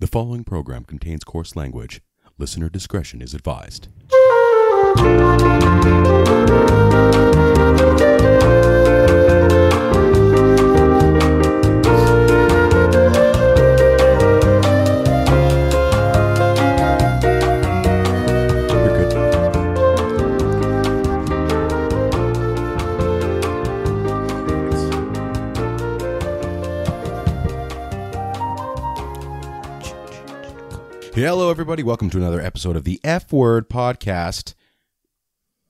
The following program contains coarse language. Listener discretion is advised. Hello, everybody. Welcome to another episode of the EF Word Podcast.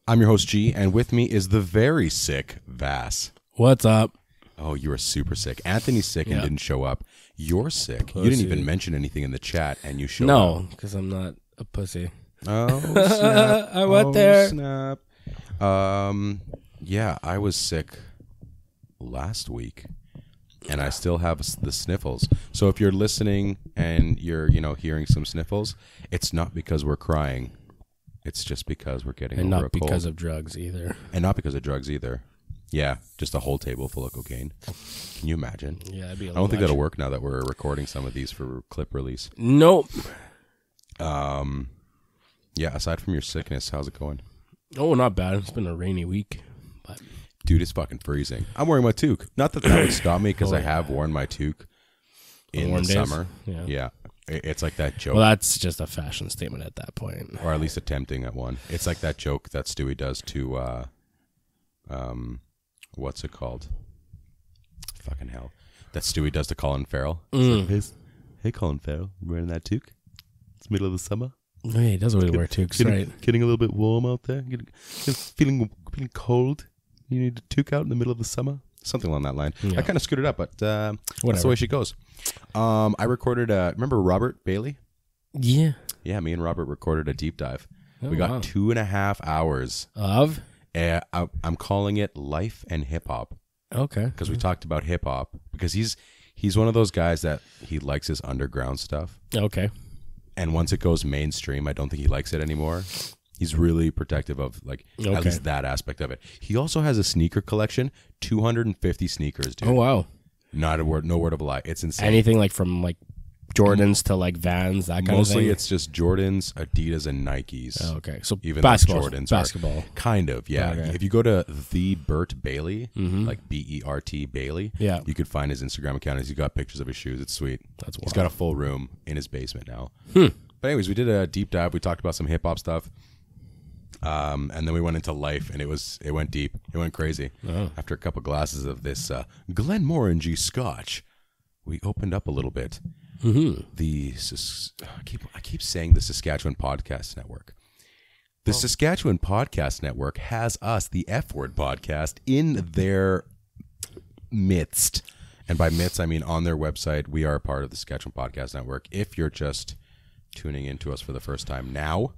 I'm your host, G, and with me is the very sick Vass. What's up? Oh, you are super sick. Anthony's sick and Yeah. didn't show up. You're sick. You didn't even mention anything in the chat, and you showed up. No, because I'm not a pussy. Oh, snap. I went Oh, there. Snap. Um, yeah, I was sick last week, and I still have the sniffles. So if you're listening and you're, you know, hearing some sniffles, it's not because we're crying. It's just because we're getting And over not a cold. because of drugs either. and not because of drugs either. Yeah, just a whole table full of cocaine. Can you imagine? Yeah, that'd be a I don't think that'll work now that we're recording some of these for clip release. Nope. Um, yeah. Aside from your sickness, how's it going? Oh, not bad. It's been a rainy week. Dude, it's fucking freezing. I'm wearing my toque. Not that that would stop me because Oh, I have worn my toque in warm the days? summer. Yeah. Yeah, I- it's like that joke, well, that's just a fashion statement at that point. or at least attempting at one. It's like that joke that Stewie does to, uh, um, what's it called? Fucking hell, that Stewie does to Colin Farrell. It's Mm. like, hey, hey, Colin Farrell, you wearing that toque? It's middle of the summer. Oh, yeah, he does really wear toques, Getting, right? getting a little bit warm out there. Getting, getting- feeling feeling cold. You need to toque out in the middle of the summer. Something along that line. Yeah. I kind of screwed it up, but uh, that's the way she goes. Um, I recorded. Uh, remember Robert Bailey? Yeah. Yeah, me and Robert recorded a deep dive. Oh, we got wow. two and a half hours. Of? Uh, I, I'm calling it life and hip hop Okay. because we talked about hip hop because he's he's one of those guys that he likes his underground stuff, Okay. and once it goes mainstream, I don't think he likes it anymore. He's really protective of like at least that aspect of it. He also has a sneaker collection, 250 sneakers, dude. Oh, wow. Not a word, no word of a lie. It's insane. Anything like from like Jordans to like Vans, that kind Mostly of thing? it's just Jordans, Adidas, and Nikes. Oh, okay. So Even basketball. Jordans basketball. Kind of, yeah. Okay. If you go to the Bert Bailey, Mhm. like B E R T Bailey, Yeah. you could find his Instagram account. He's got pictures of his shoes. It's sweet. That's wild. he's got a full room in his basement now. Hmm. But anyways, we did a deep dive. We talked about some hip hop stuff, um, and then we went into life, and it was it went deep. It went crazy. Oh. After a couple glasses of this uh, Glenmorangie Scotch, we opened up a little bit. Mm-hmm. The Sus- I keep I keep saying the Saskatchewan Podcast Network. The Saskatchewan Podcast Network has us, the EF Word Podcast, in their midst. And by midst, I mean on their website. We are a part of the Saskatchewan Podcast Network. If you're just tuning into us for the first time now,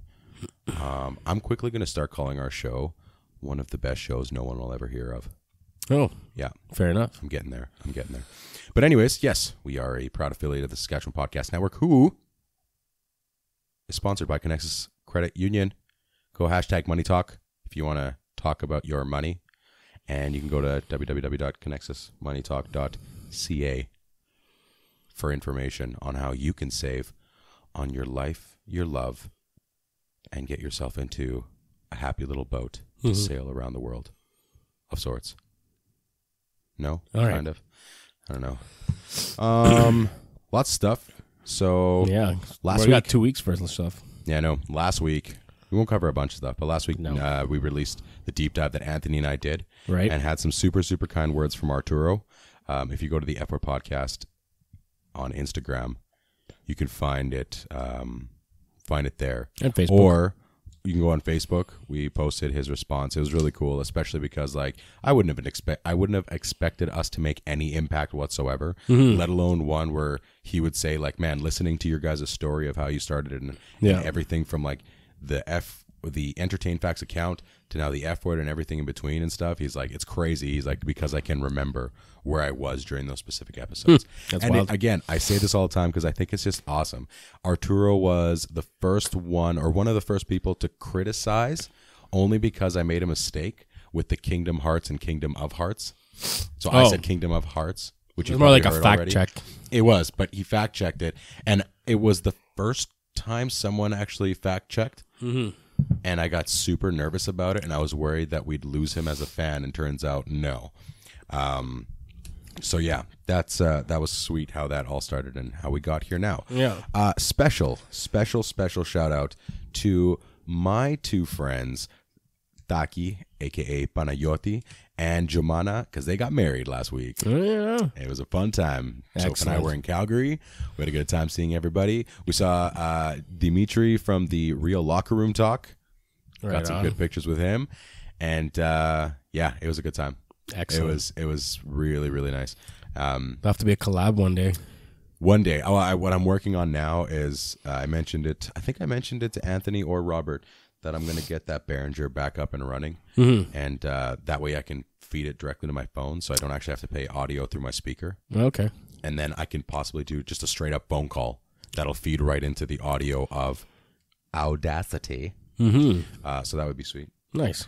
um, I'm quickly going to start calling our show one of the best shows no one will ever hear of. Oh, Yeah, fair enough. I'm getting there. I'm getting there. But anyways, yes, we are a proud affiliate of the Saskatchewan Podcast Network, who is sponsored by Connexus Credit Union. Go hashtag Money Talk if you want to talk about your money, and you can go to www.connexusmoneytalk.ca for information on how you can save on your life, your love, and get yourself into a happy little boat to Mhm. sail around the world of sorts. No, All right. kind of. I don't know. Um, lots of stuff. So Yeah. Last we got week- two weeks for some stuff. yeah, no. Last week we won't cover a bunch of stuff, but last week No. uh, we released the deep dive that Anthony and I did, Right. and had some super super kind words from Arturo. Um, if you go to the F4 podcast on Instagram, you can find it. Um, find it there, And Facebook. or you can go on Facebook. We posted his response. It was really cool, especially because like I wouldn't have been expect I wouldn't have expected us to make any impact whatsoever. Mm-hmm. Let alone one where he would say like, "Man, listening to your guys' story of how you started and, and everything from like the F the entertain facts account to now the EF word and everything in between and stuff." He's like, "It's crazy." He's like, "Because I can remember where I was during those specific episodes." Hmm. That's and it- again, I say this all the time because I think it's just awesome. Arturo was the first one or one of the first people to criticize only because I made a mistake with the Kingdom Hearts and Kingdom of Hearts. So I Oh. said Kingdom of Hearts, which is more like a fact already. check. It was, but he fact checked it, and it was the first time someone actually fact checked, Mm-hmm. And I got super nervous about it, and I was worried that we'd lose him as a fan, and turns out no. Um, so yeah, that's uh, that was sweet how that all started and how we got here now. Yeah. Uh, special, special, special shout out to my two friends, Taki, aka Panayoti, and Jomana, because they got married last week. Yeah. It was a fun time. Sophie and I were in Calgary. We had a good time seeing everybody. We saw uh, Dimitri from the Real Locker Room Talk. Right got some on. good pictures with him, and uh, yeah, it was a good time. Excellent. It was it was really really nice. Um, There'll have to be a collab one day. one day, oh, I, what I'm working on now is uh, I mentioned it. I think I mentioned it to Anthony or Robert that I'm going to get that Behringer back up and running, Mm-hmm. and uh, that way I can feed it directly to my phone, so I don't actually have to pay audio through my speaker, Okay. and then I can possibly do just a straight up phone call that'll feed right into the audio of Audacity. Mm-hmm. Uh, so that would be sweet. Nice.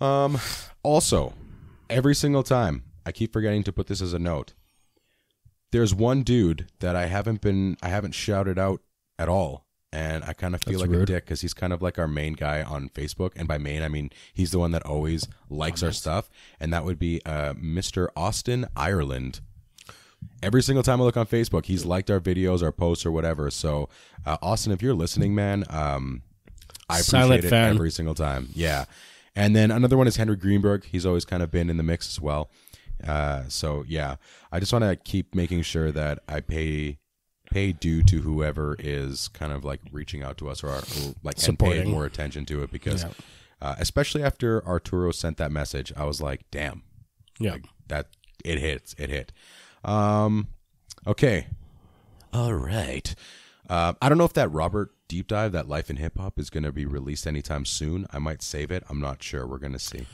Um, also, every single time I keep forgetting to put this as a note. There's one dude that I haven't been, I haven't shouted out at all, and I kind of feel That's like a dick because he's kind of like our main guy on Facebook, and by main I mean he's the one that always likes our stuff, and that would be uh, Mr. Austin Ireland. Every single time I look on Facebook, he's liked our videos, our posts, or whatever. So, uh, Austin, if you're listening, man, um, I appreciate Silent it fan. every single time. Yeah. And then another one is Henry Greenberg. He's always kind of been in the mix as well. Uh, so yeah, I just want to keep making sure that I pay pay due to whoever is kind of like reaching out to us or, or like and paying more attention to it because, Yeah. uh, especially after Arturo sent that message, I was like, damn, Yeah. that it hits, it hit. Um, okay, all right. Uh, I don't know if that Robert deep dive, that Life in Hip Hop, is going to be released anytime soon. I might save it. I'm not sure. We're going to see.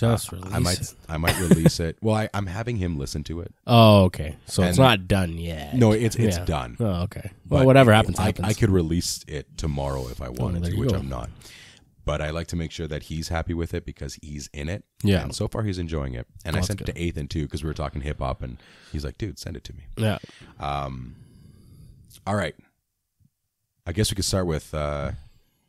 Just release I might, it. I might release it. Well, I, I'm having him listen to it. Oh, okay. So it's And- not done yet. No, it's it's Yeah. done. Oh, okay. Well, But whatever happens, I, happens. I could release it tomorrow if I wanted there to, you which go. I'm not. But I like to make sure that he's happy with it because he's in it. Yeah. And so far, he's enjoying it. And I that's sent it to Ethan too because we were talking hip hop, and he's like, "Dude, send it to me." yeah. All right. I guess we could start with uh,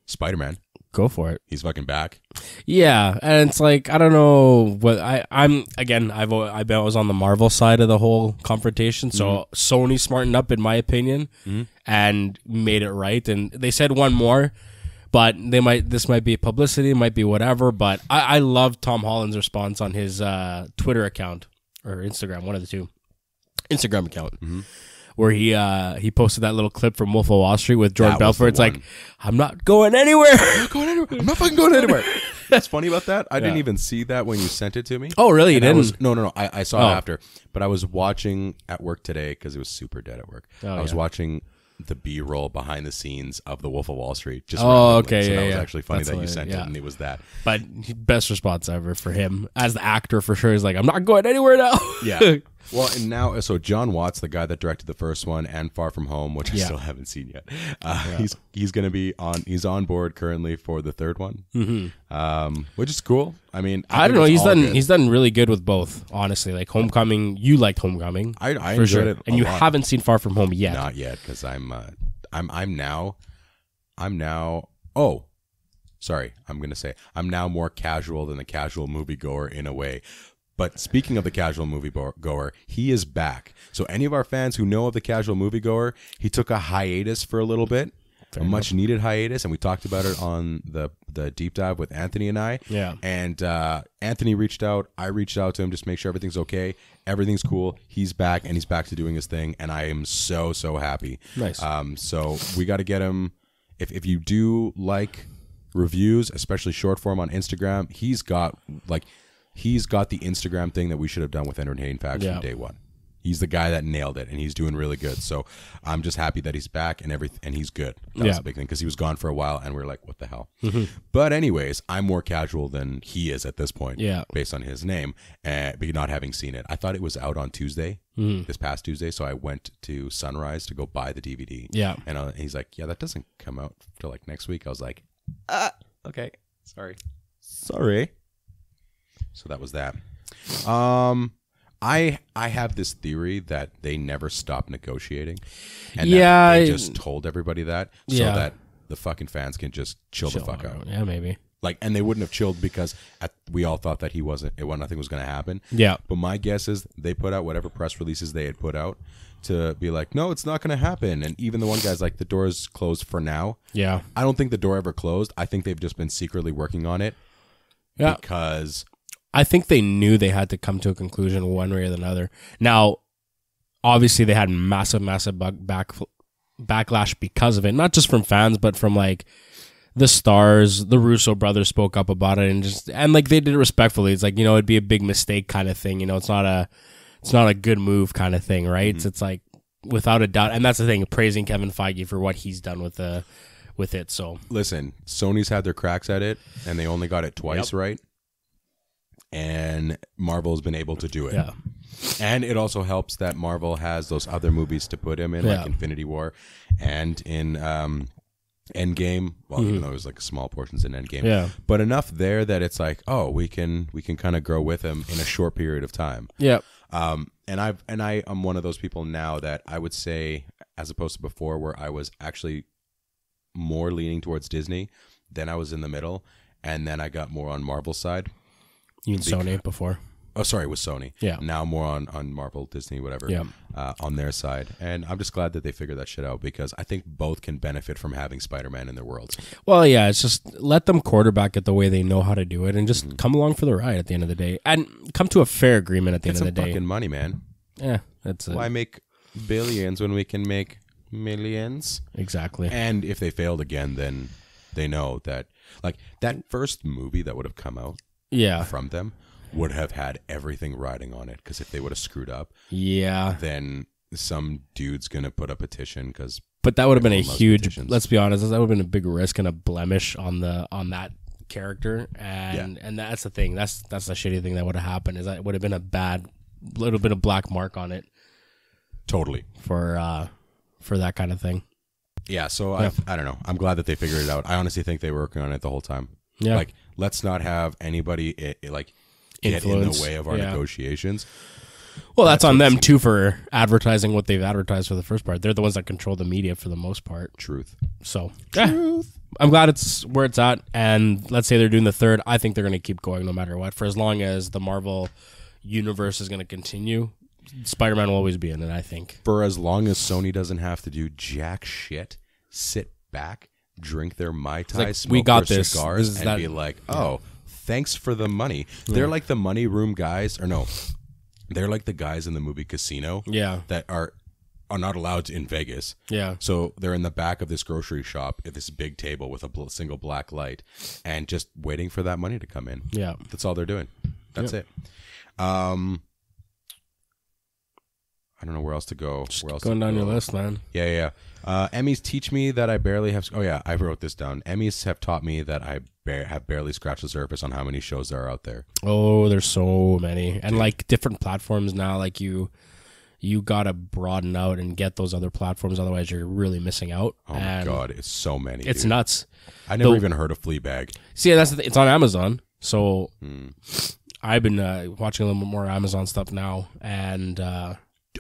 Spider Man. Go for it. He's fucking back. Yeah, and it's like I don't know what I I'm again I've I bet I was on the Marvel side of the whole confrontation. So mm-hmm. Sony smartened up in my opinion mm-hmm. and made it right. And they said one more, but they might this might be publicity, might be whatever. But I I love Tom Holland's response on his uh, Twitter account or Instagram, one of the two, Instagram account. Mm-hmm. Where he uh, he posted that little clip from Wolf of Wall Street with Jordan That was Belfort. It's like one. I'm not going anywhere. I'm not going anywhere. I'm not fucking going anywhere. That's funny about that. I didn't even see that when you sent it to me. oh, really? You And I didn't? was, no, no, no. I, I saw Oh. it after, but I was watching at work today because it was super dead at work. Oh, I was watching the B roll behind the scenes of the Wolf of Wall Street. Just Oh, randomly. okay, So yeah, that was yeah. actually funny That's that you hilarious, sent yeah. it, and it was that. But best response ever for him as the actor for sure. He's like, I'm not going anywhere now. Yeah. well, and now, so Jon Watts, the guy that directed the first one and Far From Home, which I still haven't seen yet, uh, he's he's going to be on. He's on board currently for the third one, mm-hmm. um, which is cool. I mean, I think don't know. He's done. good. He's done really good with both. Honestly, like Homecoming. You liked Homecoming. I, I for enjoyed sure. it, a and you lot. haven't seen Far From Home yet. Not yet, because I'm uh, I'm I'm now I'm now oh sorry I'm gonna say I'm now more casual than the casual moviegoer in a way. But speaking of the casual moviegoer, he is back. So any of our fans who know of the casual moviegoer, he took a hiatus for a little bit, a much needed hiatus, and we talked about it on the the deep dive with Anthony and I. Yeah. And uh, Anthony reached out. I reached out to him just to make sure everything's okay. Everything's cool. He's back and he's back to doing his thing, and I am so so happy. Nice. Um, so we got to get him. If if you do like reviews, especially short form on Instagram, he's got like he's got the Instagram thing that we should have done with Entertain Facts Yeah. from day one. He's the guy that nailed it, and he's doing really good. So I'm just happy that he's back and everything, and he's good. That Yeah. Mm-hmm. a big thing because he was gone for a while, and we are like, "What the hell?" But anyways, I'm more casual than he is at this point. Yeah. based on his name, and but not having seen it, I thought it was out on Tuesday, Mm-hmm. this past Tuesday. So I went to Sunrise to go buy the DVD. Yeah. and uh, he's like, "Yeah, that doesn't come out till like next week." I was like, "Ah, okay, sorry, sorry." So that was that. Um, I I have this theory that they never stopped negotiating, and Yeah, that they I- just told everybody that so Yeah. that the fucking fans can just chill, the fuck out. Yeah, maybe. Like, and they wouldn't have chilled because at, we all thought that he wasn't, it, well, nothing was going to happen. Yeah. But my guess is they put out whatever press releases they had put out to be like, no, it's not going to happen. And even the one guy's like, the door's closed for now. Yeah. I don't think the door ever closed. I think they've just been secretly working on it Yeah. because I think they knew they had to come to a conclusion one way or another. Now, obviously, they had massive, massive bug- back backlash because of it, not just from fans, but from like the stars. The Russo brothers spoke up about it, and just and like they did it respectfully. It's like you know it'd be a big mistake kind of thing. You know, it's not a it's not a good move kind of thing, right? It's, it's like without a doubt, and that's the thing. Praising Kevin Feige for what he's done with the with it. So listen, Sony's had their cracks at it and they only got it twice Yep. right. And Marvel's been able to do it. yeah, And it also helps that Marvel has those other movies to put him in, Yeah. like Infinity War and in um, Endgame. Well, even though it was like small portions in Endgame, Mm-hmm. Yeah. but enough there that it's like, oh, we can we can kind of grow with him in a short period of time. yeah, Um, and I've and I am one of those people now that I would say, as opposed to before, where I was actually more leaning towards Disney, then I was in the middle, and then I got more on Marvel side. You and Sony before. Oh, sorry, it was Sony. Yeah. Now more on on Marvel, Disney, whatever. Yeah. Uh, on their side, and I'm just glad that they figured that shit out because I think both can benefit from having Spider-Man in their worlds. Well, yeah, it's just let them quarterback it the way they know how to do it, and Mm-hmm. just come along for the ride at the end of the day, and come to a fair agreement at the Get end of the day. fucking money, man. yeah, that's it. Why make billions when we can make millions? exactly. And if they failed again, then they know that like that first movie that would have come out Yeah, from them would have had everything riding on it because if they would have screwed up, yeah, then some dude's gonna put a petition because but that would have been a huge. petitions. Let's be honest, that would have been a big risk and a blemish on the on that character, and and that's the thing. That's that's the shitty thing that would have happened is that it would have been a bad little bit of black mark on it totally. for uh for that kind of thing. Yeah, so I I don't know. I'm glad that they figured it out. I honestly think they were working on it the whole time. Yeah, Like, let's not have anybody i i- like get in the way of our Yeah. negotiations. Well, that's, That's on them too for advertising what they've advertised for the first part. They're the ones that control the media for the most part. Truth. So, yeah. I'm glad it's where it's at. And let's say they're doing the third. I think they're going to keep going no matter what. For as long as the Marvel universe is going to continue, Spider Man will always be in it, I think. For as long as Sony doesn't have to do jack shit, sit back, drink their mai tai, like, smoke we got their this. cigars, This and that- be like, "Oh, thanks for the money." They're like the money room guys, or no, they're like the guys in the movie Casino Yeah. that are are not allowed in Vegas. Yeah. So they're in the back of this grocery shop at this big table with a bl- single black light, and just waiting for that money to come in. Yeah. That's all they're doing. That's it. Um, I don't know where else to go. where else Going down your list, man. Yeah, yeah. Uh, Emmys teach me that I barely have. Oh yeah, I wrote this down. Emmys have taught me that I bar- have barely scratched the surface on how many shows there are out there. Oh, there's so many. And like different platforms now, like you. You gotta broaden out and get those other platforms, otherwise you're really missing out. Oh my god, it's so many. it's dude. nuts. I never the- even heard of Fleabag. See, that's the. It's on Amazon, so Hmm. I've been uh, watching a little more Amazon stuff now, and uh,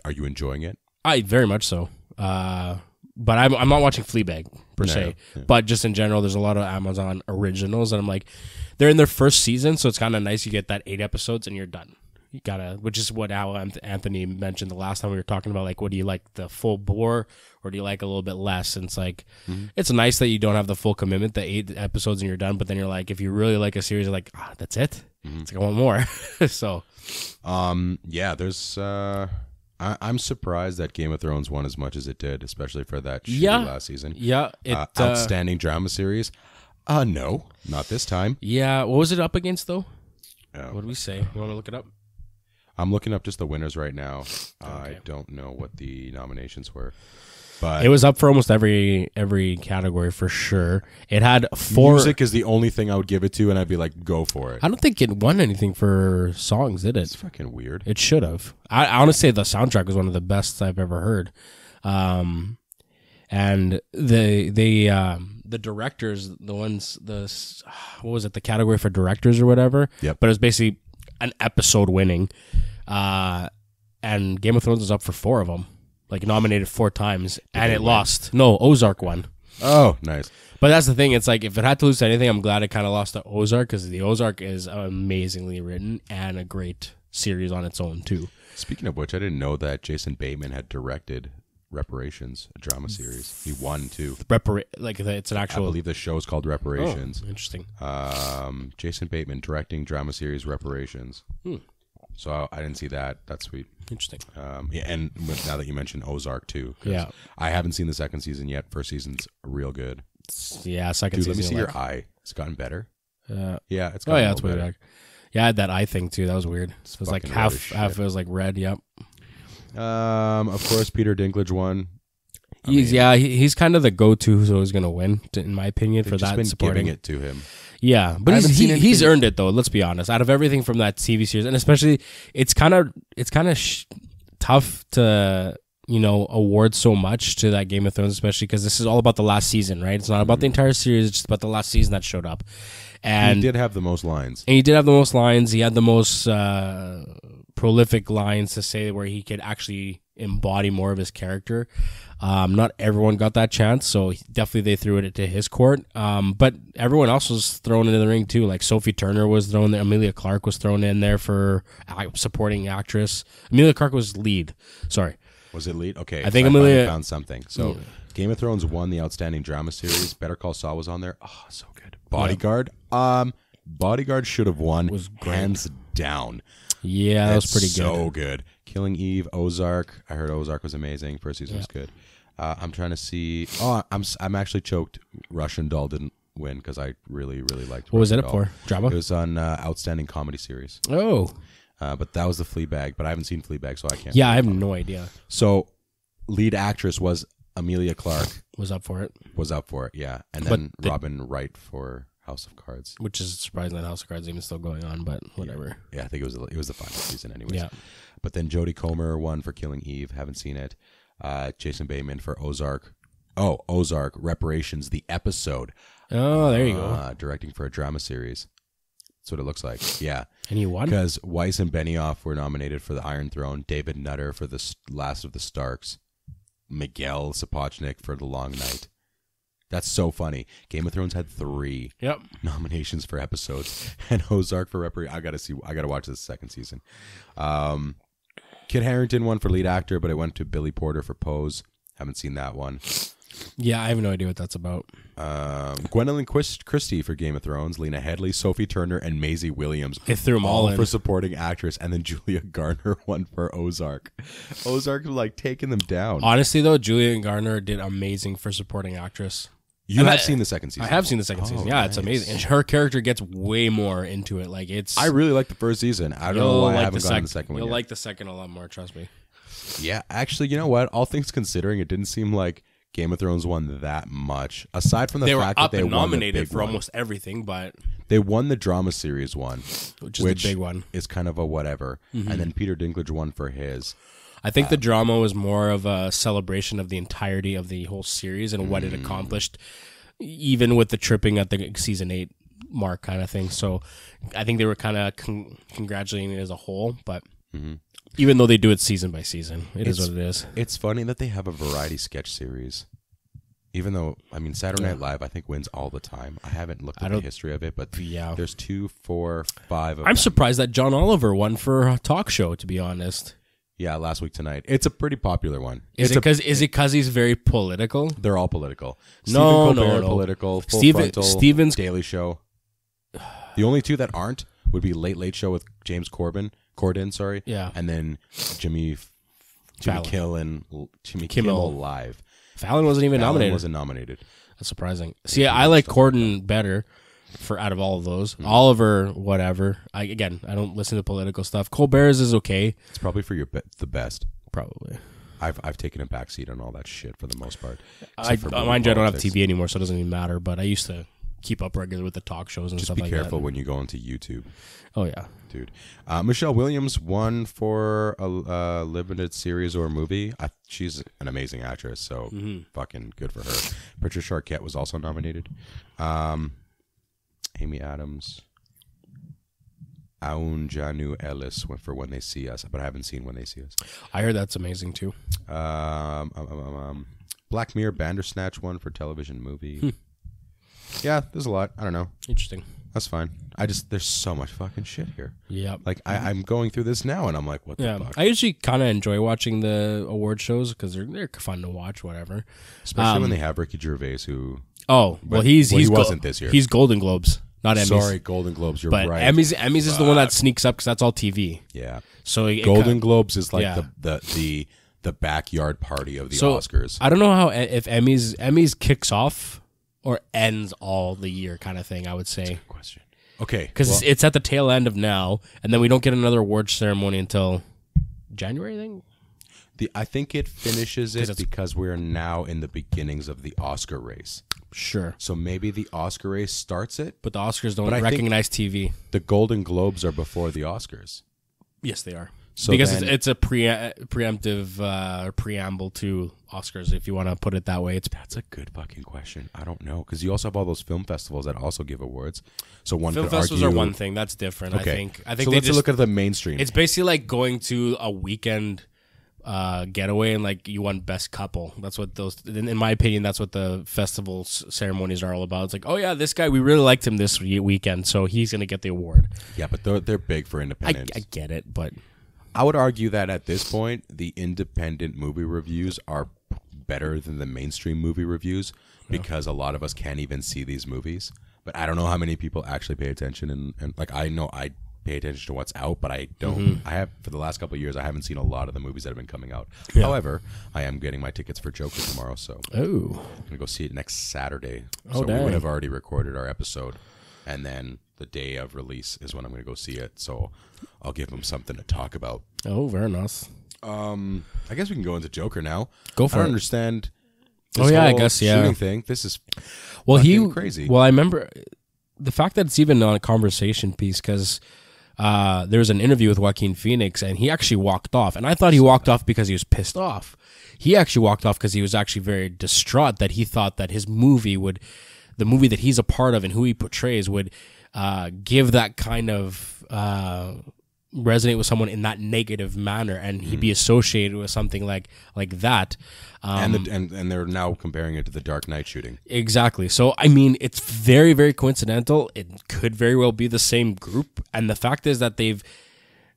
Are you enjoying it? I very much so. Uh, but I'm I'm not watching Fleabag per No, se, yeah. but just in general, there's a lot of Amazon originals, and I'm like, they're in their first season, so it's kind of nice. You get that eight episodes, and you're done. You gotta, which is what Al Anthony mentioned the last time we were talking about, like, what do you like, the full bore, or do you like a little bit less? And it's like, it's nice that you don't have the full commitment, the eight episodes, and you're done. But then you're like, if you really like a series, you're like, ah, that's it. It's like I want more. so Um, yeah, there's. Uh, I, I'm surprised that Game of Thrones won as much as it did, especially for that Yeah. last season. yeah, it. uh, uh, outstanding drama series. Uh, no, not this time. yeah, what was it up against though? Oh. What do we say? You want to look it up? I'm looking up just the winners right now. I don't know what the nominations were, but It was up for almost every every category for sure. It had four. music is the only thing I would give it to, and I'd be like, go for it. I don't think it won anything for songs, did it? It's fucking weird. It should have. I, I honestly say the soundtrack was one of the best I've ever heard. Um, and the the um, the directors, the ones the what was it? The category for directors or whatever. Yep. But it was basically an episode winning. Uh, and Game of Thrones was up for four of them, like nominated four times, and it lost. No, Ozark won. Oh, nice. But that's the thing. It's like if it had to lose to anything, I'm glad it kind of lost to Ozark because the Ozark is amazingly written and a great series on its own too. Speaking of which, I didn't know that Jason Bateman had directed Reparations, a drama series. He won too. Repara- like the, it's an actual. I believe the show is called Oh, Reparations. interesting. Um, Jason Bateman directing drama series Reparations. Hmm. So I, I didn't see that. That's sweet. Interesting. Um, yeah, and now that you mentioned Ozark too, Yeah. I haven't seen the second season yet. First season's real good. Yeah, second Dude, let me season. see like- your eye. It's gotten better. Uh, Yeah, it's oh yeah, it's way better. back. Yeah, I had that eye thing too. That was weird. It was like half, half. It was like red. Yep. Um, of course, Peter Dinklage won. I He's mean, yeah. He, he's kind of the go-to who's always going to win, in my opinion, for that been supporting. giving it to him. Yeah, but I he's, he, he's earned it though. Let's be honest. Out of everything from that TV series, and especially, it's kind of it's kind of sh- tough to you know award so much to that Game of Thrones, especially because this is all about the last season, right? It's not about the entire series; it's just about the last season that showed up. And he did have the most lines. and he did have the most lines. He had the most uh, prolific lines to say where he could actually embody more of his character. Um, not everyone got that chance, so definitely they threw it to his court. Um, but everyone else was thrown into the ring too. Like Sophie Turner was thrown there. Emilia Clarke was thrown in there for supporting actress. Emilia Clarke was lead. Sorry. Was it lead? Okay, I think finally Amelia- found something. So, Game of Thrones won the outstanding drama series. Better Call Saul was on there. Oh, so good. Bodyguard. Um, Bodyguard should have won. Was great. hands down. Yeah, that was pretty good. So good. Killing Eve, Ozark. I heard Ozark was amazing. First season was good. Uh, I'm trying to see. Oh, I'm I'm actually choked. Russian Doll didn't win because I really really liked. What was it Russian up Doll. for? Drama? It was on uh, outstanding comedy series. Oh, Uh, but that was the Fleabag. But I haven't seen Fleabag, so I can't. yeah. I have no idea. So, lead actress was Emilia Clarke. Was up for it, Was up for it, yeah, and But then the- Robin Wright for House of Cards. which is surprising that House of Cards is even still going on, but whatever. Yeah, I think it was it was the final season, anyways. Yeah. But then Jodie Comer won for Killing Eve. Haven't seen it. Uh, Jason Bateman for Ozark. Oh, Ozark Reparations, the episode. Oh, there you go. Uh, directing for a drama series. That's what it looks like. Yeah, And you won. because Weiss and Benioff were nominated for the Iron Throne. David Nutter for the Last of the Starks. Miguel Sapochnik for The Long Night. That's so funny. Game of Thrones had three Yep. nominations for episodes, and Ozark for referee. I gotta see. I gotta watch this second season. Um, Kit Harington won for lead actor, but it went to Billy Porter for Pose. Haven't seen that one. Yeah, I have no idea what that's about. Um, Gwendoline Quist- Christie for Game of Thrones, Lena Headley, Sophie Turner, and Maisie Williams. They threw them all, in. for supporting actress, and then Julia Garner won for Ozark. Ozark was like taking them down. Honestly, though, Julia Garner did amazing for supporting actress. You and have I- seen the second season. I have seen the second Oh, season. Yeah, it's amazing. And her character gets way more into it. Like it's. I really like the first season. I don't know why I like haven't the gotten sec- the second one You'll yet. like the second a lot more. Trust me. Yeah, actually, you know what? All things considering, it didn't seem like Game of Thrones won that much. Aside from the they fact that they the nominated big for one. almost everything, but they won the drama series one, which is which the big one. is kind of a whatever. Mm-hmm. And then Peter Dinklage won for his. I think the drama was more of a celebration of the entirety of the whole series and what it Mm. accomplished, even with the tripping at the season eight mark kind of thing. So I think they were kind of con- congratulating it as a whole, but even though they do it season by season, it is Mm-hmm. What it is. It's funny that they have a variety sketch series. Even though I mean Saturday Night Live, I think wins all the time. I haven't looked at the history of it, but Yeah. there's two, four, five. Of I'm them. surprised that John Oliver won for a talk show. To be honest, yeah, last week tonight. It's a pretty popular one. is it's it because is it because he's very political? they're all political. No, Stephen no, no. political. Full Steven- frontal, Steven's- Daily Show. The only two that aren't would be Late Late Show with James Corbin, Corden, sorry. Yeah. and then Jimmy, Jimmy Fallon. Kill and Jimmy Kimmel. Kimmel, live. Fallon wasn't even Fallon nominated. wasn't nominated. That's surprising. See, I like Corden better for out of all of those. Hmm. Oliver, whatever. I again, I don't listen to political stuff. Colbert's is okay, It's probably for your be- the best. probably. I've I've taken a backseat on all that shit for the most part. I, uh, mind you, I don't have. TV anymore, so it doesn't even matter. But I used to keep up regular with the talk shows and Just stuff like that. Just be careful when you go into YouTube. Oh yeah, dude. Uh, Michelle Williams won for a, a limited series or movie. I, she's an amazing actress, so Mm-hmm. fucking good for her. Patricia Arquette was also nominated. Um, Amy Adams. Aunjanu Ellis went for When They See Us, but I haven't seen When They See Us. I heard that's amazing too. Um, um, um, um, Black Mirror Bandersnatch one for television movie. Hmm. Yeah, there's a lot. I don't know. Interesting. That's fine. I just there's so much fucking shit here. Yeah. Like I, I'm going through this now, and I'm like, what the Yeah, fuck? I usually kind of enjoy watching the award shows because they're they're fun to watch. Whatever. Especially um, when they have Ricky Gervais, who Oh well, he's well, he he's wasn't this year. He's Golden Globes, not Emmys. sorry, Golden Globes. You're but right. Emmys Emmys is the one that sneaks up because that's all TV. yeah, So it, it Golden ki- Globes is like yeah. the, the the the backyard party of the So, Oscars. I don't know how if Emmys Emmys kicks off or ends all the year kind of thing. I would say Question. Okay, because well, it's, at the tail end of now, and then we don't get another award ceremony until January. I think. the I think it finishes it because we are now in the beginnings of the Oscar race. Sure, So maybe the Oscar race starts it. but the Oscars don't But I think- recognize TV. The Golden Globes are before the Oscars. Yes, they are. So because then- it's, it's a pre preemptive uh, preamble to Oscars, if you want to put it that way. It's That's a good fucking question. I don't know because you also have all those film festivals that also give awards. So one film could festivals argue, are one thing. That's different. Okay, I think. I think so they let's just look at the mainstream. It's basically like going to a weekend uh, getaway and like you won best couple. That's what those, in, in my opinion, that's what the festival s- ceremonies are all about. It's like, oh yeah, this guy, we really liked him this we- weekend, so he's gonna get the award. yeah, but they're they're big for I, independence. I get it, but I would argue that at this point, the independent movie reviews are better than the mainstream movie reviews because a lot of us can't even see these movies. But I don't know how many people actually pay attention, and, and like I know I pay attention to what's out, but I don't. Mm-hmm. I have for the last couple of years, I haven't seen a lot of the movies that have been coming out. However, I am getting my tickets for Joker tomorrow, so oh, I'm gonna go see it next Saturday. Oh, so we would have already recorded our episode, and then the day of release is when I'm gonna go see it. So I'll give them something to talk about. oh, very nice. Um, I guess we can go into Joker now. Go I for don't it. understand. Oh, yeah, I guess, yeah. Shooting thing. This is Well, he crazy. Well, I remember the fact that it's even on a conversation piece because uh, there was an interview with Joaquin Phoenix, and he actually walked off. And I thought he walked off because he was pissed off. He actually walked off because he was actually very distraught that he thought that his movie would, the movie that he's a part of and who he portrays, would uh, give that kind of. Uh, resonate with someone in that negative manner and he'd be associated with something like like that um, and, the, and and they're now comparing it to the Dark Knight shooting. Exactly. So I mean, it's very, very coincidental. It could very well be the same group, and the fact is that they've.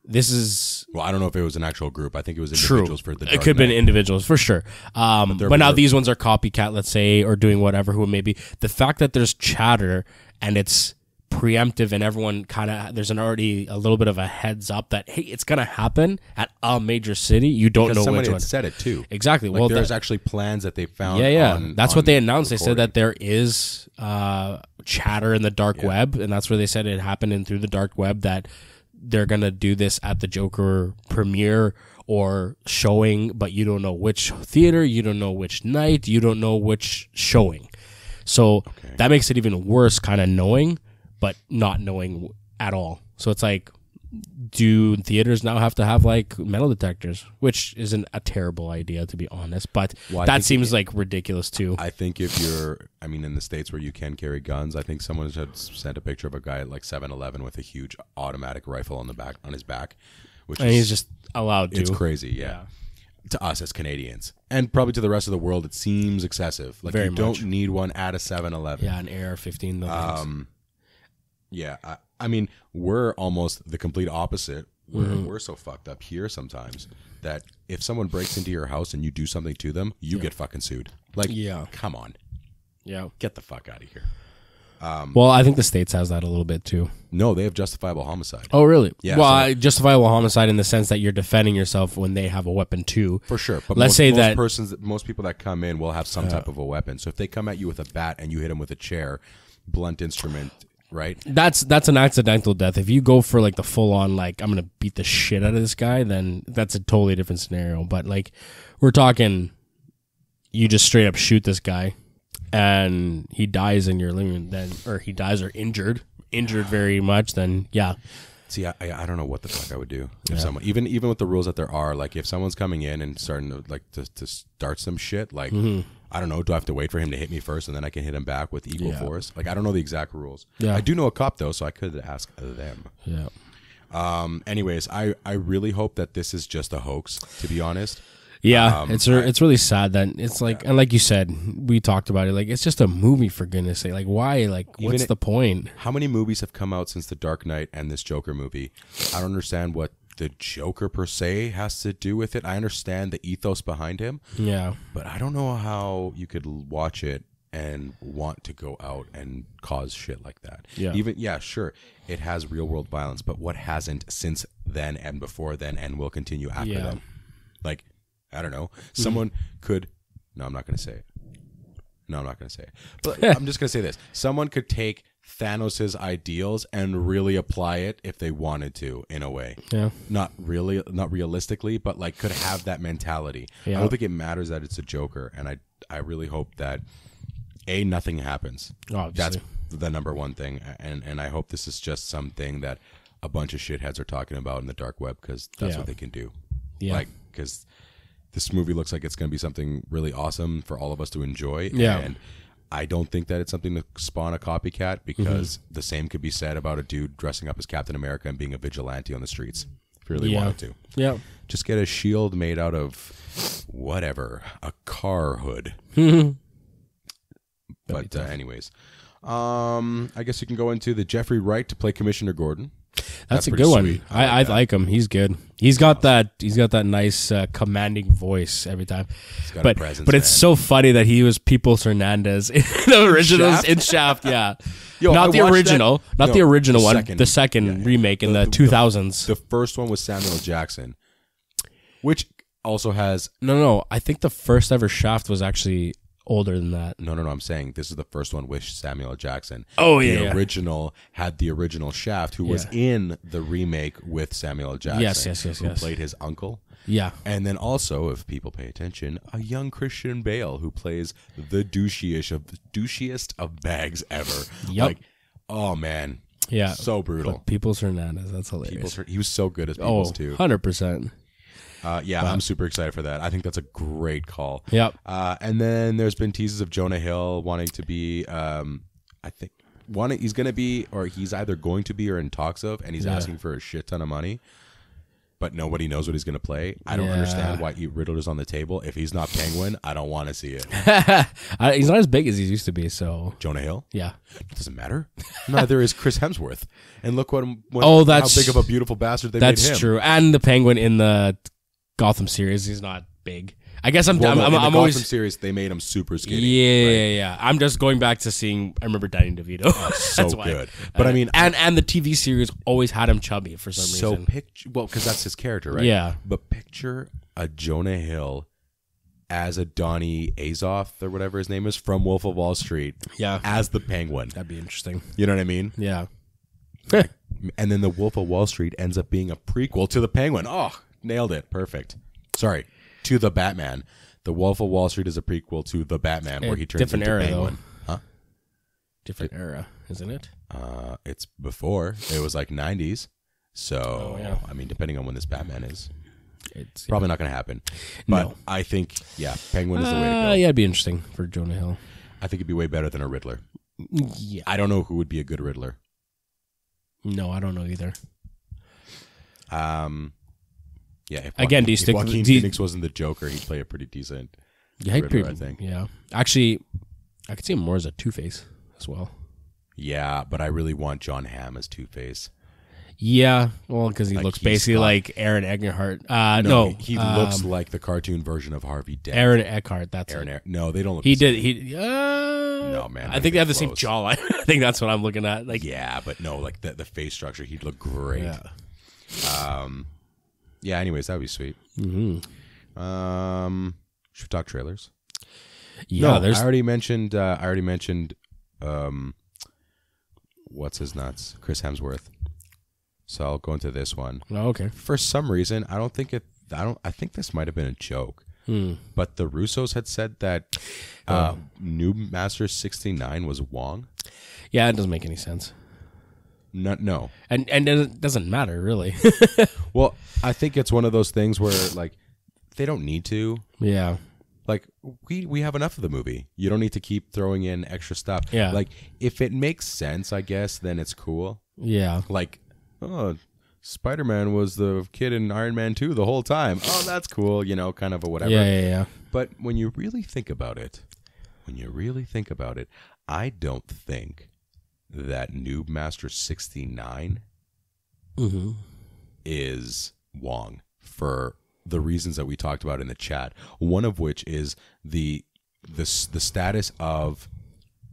This is Well, I don't know if it was an actual group. I think it was true. individuals for the. it could have been individuals for sure. Um, they're- but now these ones are copycat, let's say, or doing whatever who it may be. The fact that there's chatter and it's preemptive and everyone kind of there's an already a little bit of a heads up that hey it's gonna happen at a major city you don't because know somebody which one said it too. exactly Like well there's that- actually plans that they found. yeah, yeah. on- that's on what they announced. They said that there is uh, chatter in the dark web, and that's where they said it happened in through the dark web that they're gonna do this at the Joker premiere or showing, but you don't know which theater, you don't know which night, you don't know which showing. So that makes it even worse, kind of knowing, but not knowing at all. So it's like do theaters now have to have like metal detectors, which isn't a terrible idea to be honest, but Well, that seems like ridiculous too. I think if you're, I mean, in the states where you can carry guns, I think someone had sent a picture of a guy at like 7-Eleven with a huge automatic rifle on the back on his back, which and is he's just allowed to. it's crazy. Yeah. To us as Canadians, and probably to the rest of the world, it seems excessive. Like Very you don't need one at a 7-Eleven. Yeah, an AR-15. No thanks. Um, yeah, I, I mean, we're almost the complete opposite. We're, Mm-hmm. we're so fucked up here sometimes that if someone breaks into your house and you do something to them, you get fucking sued. Like, Yeah. come on, yeah. get the fuck out of here. Well, I think the states has that a little bit too. No, they have justifiable homicide. Oh, really? Yeah, Well, so- I- justifiable homicide in the sense that you're defending yourself when they have a weapon too. For sure, but Let's most, say most that- persons, most people that come in will have some type of a weapon. So if they come at you with a bat and you hit them with a chair, blunt instrument, right? That's that's an accidental death. If you go for like the full on like I'm gonna beat the shit out of this guy, then that's a totally different scenario. But like we're talking, you just straight up shoot this guy, and he dies in your living room. Then or he dies or injured, injured very much. Then yeah, See, I, I don't know what the fuck I would do if someone even even with the rules that there are, like if someone's coming in and starting to like to, to start some shit, like Mm-hmm. I don't know, do I have to wait for him to hit me first and then I can hit him back with equal Yeah. force? Like I don't know the exact rules. Yeah. I do know a cop though, so I could ask them. yeah. Um. Anyways, I I really hope that this is just a hoax. To be honest. Yeah, Um, it's re- it's really sad that it's like and like you said, we talked about it. Like it's just a movie for goodness sake. Like why? Like what's it- the point? How many movies have come out since The Dark Knight and this Joker movie? I don't understand what the Joker per se has to do with it. I understand the ethos behind him, Yeah, but I don't know how you could watch it and want to go out and cause shit like that. Yeah. Even yeah, sure, it has real world violence, but what hasn't since then and before then and will continue after Yeah. Mm-hmm. Like, I don't know. Someone could No, I'm not going to say it. No, I'm not going to say it. But I'm just going to say this. Someone could take Thanos' ideals and really apply it if they wanted to in a way. yeah, Not really not realistically, but like could have that mentality. Yeah. I don't think it matters that it's a Joker and I I really hope that a nothing happens. Obviously. That's the number one thing and and I hope this is just something that a bunch of shitheads are talking about in the dark web cuz that's Yeah. what they can do. yeah. Like cuz this movie looks like it's going to be something really awesome for all of us to enjoy Yeah. and I don't think that it's something to spawn a copycat because Mm-hmm. the same could be said about a dude dressing up as Captain America and being a vigilante on the streets. If you really Yeah. wanted to, yeah, just get a shield made out of whatever, a car hood. but uh, anyways, um, I guess you can go into the Jeffrey Wright to play Commissioner Gordon. That's, a pretty good one. sweet. I, I like him. He's good. He's got that. He's got that nice uh, commanding voice every time. got a but presence, but it's man. so funny that he was Peoples Hernandez in the original in Shaft. Yeah, Yo, I not the original, not No, the original the one. the second Yeah, yeah. remake in The- the the- two thousands. The first one was Samuel Jackson, which also has No, no. I think the first ever Shaft was actually older than that. no, no, no. I'm saying this is the first one with Samuel Jackson. Oh, the yeah, yeah. original had the original Shaft, who was in the remake with Samuel Jackson. Yes, yes, yes, who yes. played his uncle. Yeah, And then also, if people pay attention, a young Christian Bale who plays the douchiest of douchiest of bags ever. Yup. Like, oh man, yeah. so brutal. But Peoples Hernandez. That's hilarious. People's, he was so good as oh, People's too. 100 percent. Uh, yeah, I'm super excited for that. I think that's a great call. Yep. Uh, and then there's been teases of Jonah Hill wanting to be, um, I think, one he's going to be, or he's either going to be, or in talks of, and he's Yeah. asking for a shit ton of money. But nobody knows what he's going to play. I don't Yeah. understand why he Riddle is on the table. If he's not Penguin, I don't want to see it. I, he's not as big as he used to be. So Jonah Hill yeah. it doesn't matter. Neither is Chris Hemsworth. And look what, what Oh, that's- how big of a beautiful bastard they That's made him. true. And the Penguin in the Gotham series, he's not big. I guess I'm. Well, I'm, no, I'm, in the I'm Gotham always. series they made him super skinny. yeah, right? yeah, yeah. I'm just going back to seeing. I remember Danny DeVito. so That's why. good. But I Uh, mean, and and the TV series always had him chubby for some so reason. So picture well because that's his character, right? Yeah. But picture a Jonah Hill as a Donnie Azoff or whatever his name is from Wolf of Wall Street Yeah, as the Penguin. that'd be interesting. You know what I mean? Yeah, And then the Wolf of Wall Street ends up being a prequel to the Penguin. Oh, nailed it. Perfect. Sorry, to the Batman. The Wolf of Wall Street is a prequel to the Batman where Eh, he turns different into era, Penguin. Huh? different era, isn't it? Uh, it's before. It was like 90s. So, Oh, yeah. I mean, depending on when this Batman is, It's probably not going to happen. But No. I think, yeah, Penguin is the way to Uh, go. yeah, it'd be interesting for Jonah Hill. I think it'd be way better than a Riddler. Yeah. I don't know who would be a good Riddler. No, I don't know either. Um, yeah. If Again, do you if stick- Joaquin you- Phoenix wasn't the Joker, he'd play a pretty decent. Yeah, he'd Riddler, I think. Yeah, actually, I could see him more as a Two Face as well. Yeah, but I really want Jon Hamm as Two Face. Yeah, well, because he Like, looks basically got- like Aaron Eckhart. Uh, no, he um, looks like the cartoon version of Harvey Dent. Aaron Eckhart. That's Aaron, it. No, they don't look. He the did. He. Uh, no man, I think they have the same jawline. I think that's what I'm looking at. Like. Yeah, but no, like the the face structure, he'd look great. yeah. Um, yeah. Anyways, that'd be sweet. Mm-hmm. Um, should we talk trailers? Yeah, no, there's. I already mentioned. Uh, I already mentioned. Um, what's his nuts? Chris Hemsworth. So I'll go into this one. oh, okay. For some reason, I don't think it. I don't. I think this might have been a joke. Hmm. But the Russos had said that Oh. uh, new Master sixty nine was Wong. Yeah, it doesn't make any sense, No, no. and and it doesn't matter really. Well, I think it's one of those things where like they don't need to. yeah. Like we we have enough of the movie. You don't need to keep throwing in extra stuff. Yeah. Like if it makes sense, I guess then it's cool. Yeah. Like oh, Spider Man was the kid in Iron Man 2 the whole time. Oh, that's cool, you know, kind of a whatever. Yeah, yeah, yeah. But when you really think about it, when you really think about it, I don't think that Noob Master 69 Mm-hmm. is Wong for the reasons that we talked about in the chat. One of which is the the the status of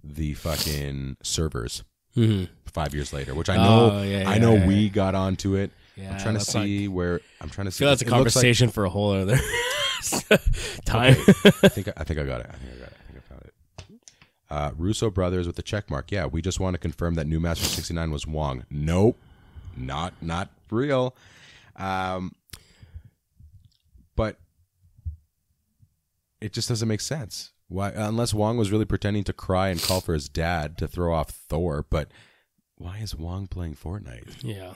the fucking servers Mm-hmm. five years later, which I know Oh, yeah, I know yeah, we got onto it. Yeah, I'm trying to that's like- see where I'm trying to I see. that's a looks like- conversation for a whole other time. I think I, think I got it. I think I got it. I think I found it. Uh, Russo brothers with the check mark. Yeah, we just want to confirm that Noob Master 69 was Wong. Nope, not not real. Um, but it just doesn't make sense. Why? Unless Wong was really pretending to cry and call for his dad to throw off Thor, but why is Wong playing Fortnite? yeah.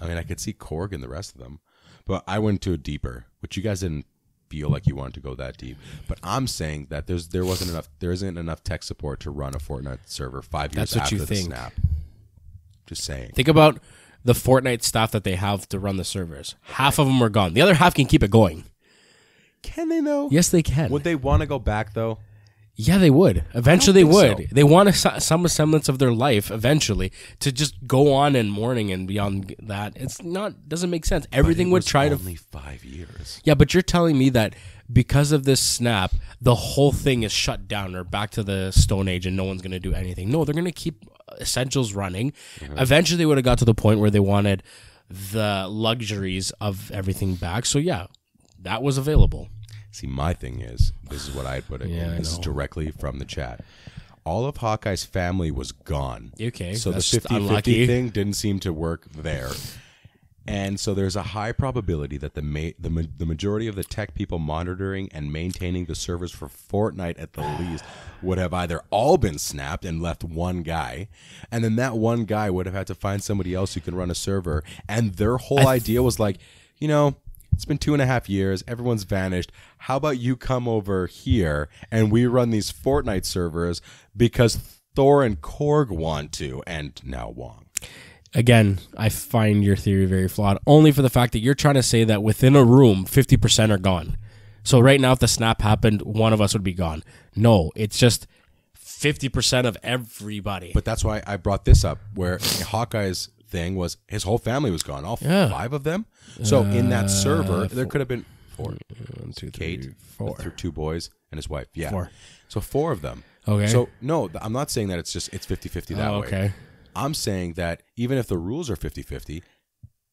I mean, I could see Korg and the rest of them, but I went to a deeper, which you guys didn't feel like you wanted to go that deep. But I'm saying that there's there wasn't enough, there isn't enough tech support to run a Fortnite server five years That's what after you the think. snap. Just saying. Think about the Fortnite staff that they have to run the servers. Half of them are gone. The other half can keep it going. Can they though? Yes, they can. Would they want to go back though? Yeah, they would. Eventually, they would. so. They want a, some semblance of their life eventually to just go on in mourning and beyond that. It's not doesn't make sense. Everything would try to. only five years. Yeah, but you're telling me that because of this snap, the whole thing is shut down or back to the Stone Age, and no one's going to do anything. No, they're going to keep essentials running. Mm-hmm. Eventually, they would have got to the point where they wanted the luxuries of everything back. So yeah, that was available. See, my thing is, this is what I put it. Yeah. I This is know. directly from the chat. All of Hawkeye's family was gone. Okay, So that's the 50 unlucky. 50 thing didn't seem to work there. And so there's a high probability that the ma- the, ma- the majority of the tech people monitoring and maintaining the servers for Fortnite at the least would have either all been snapped and left one guy, and then that one guy would have had to find somebody else who can run a server. And their whole idea was like, you know, it's been two and a half years. Everyone's vanished. How about you come over here and we run these Fortnite servers because Thor and Korg want to, and now Wong. Again, I find your theory very flawed, only for the fact that you're trying to say that within a room, 50% are gone. So right now, if the snap happened, one of us would be gone. No, it's just 50% of everybody. But that's why I brought this up, where Hawkeye's thing was his whole family was gone, all Yeah. five of them. So in that uh, server, there could have been four. One, two, Kate, three, four. th- two boys, and his wife. Yeah, Four. So four of them. Okay. So no, th- I'm not saying that it's just it's 50-50 that Oh, way. okay. I'm saying that even if the rules are 50-50,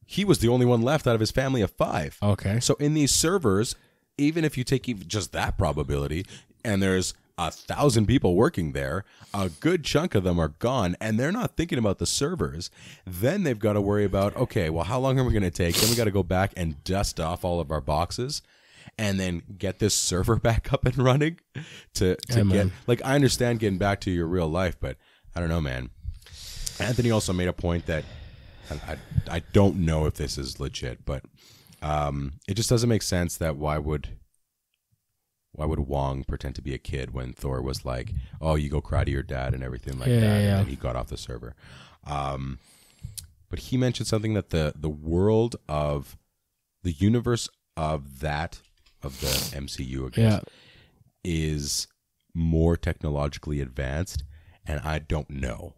he was the only one left out of his family of five. Okay. So in these servers, even if you take even just that probability, and there's a thousand people working there, a good chunk of them are gone, and they're not thinking about the servers. Then they've got to worry about okay, well, how long are we going to take? Then we got to go back and dust off all of our boxes. And then get this server back up and running to, to Yeah, get like I understand getting back to your real life, but I don't know, man. Anthony also made a point that I, I don't know if this is legit, but um, it just doesn't make sense that why would why would Wong pretend to be a kid when Thor was like, "Oh, you go cry to your dad" and everything like Yeah, that, yeah, yeah. and then he got off the server. Um, but he mentioned something that the the world of the universe of that of the MCU, I guess, is more technologically advanced, and I don't know.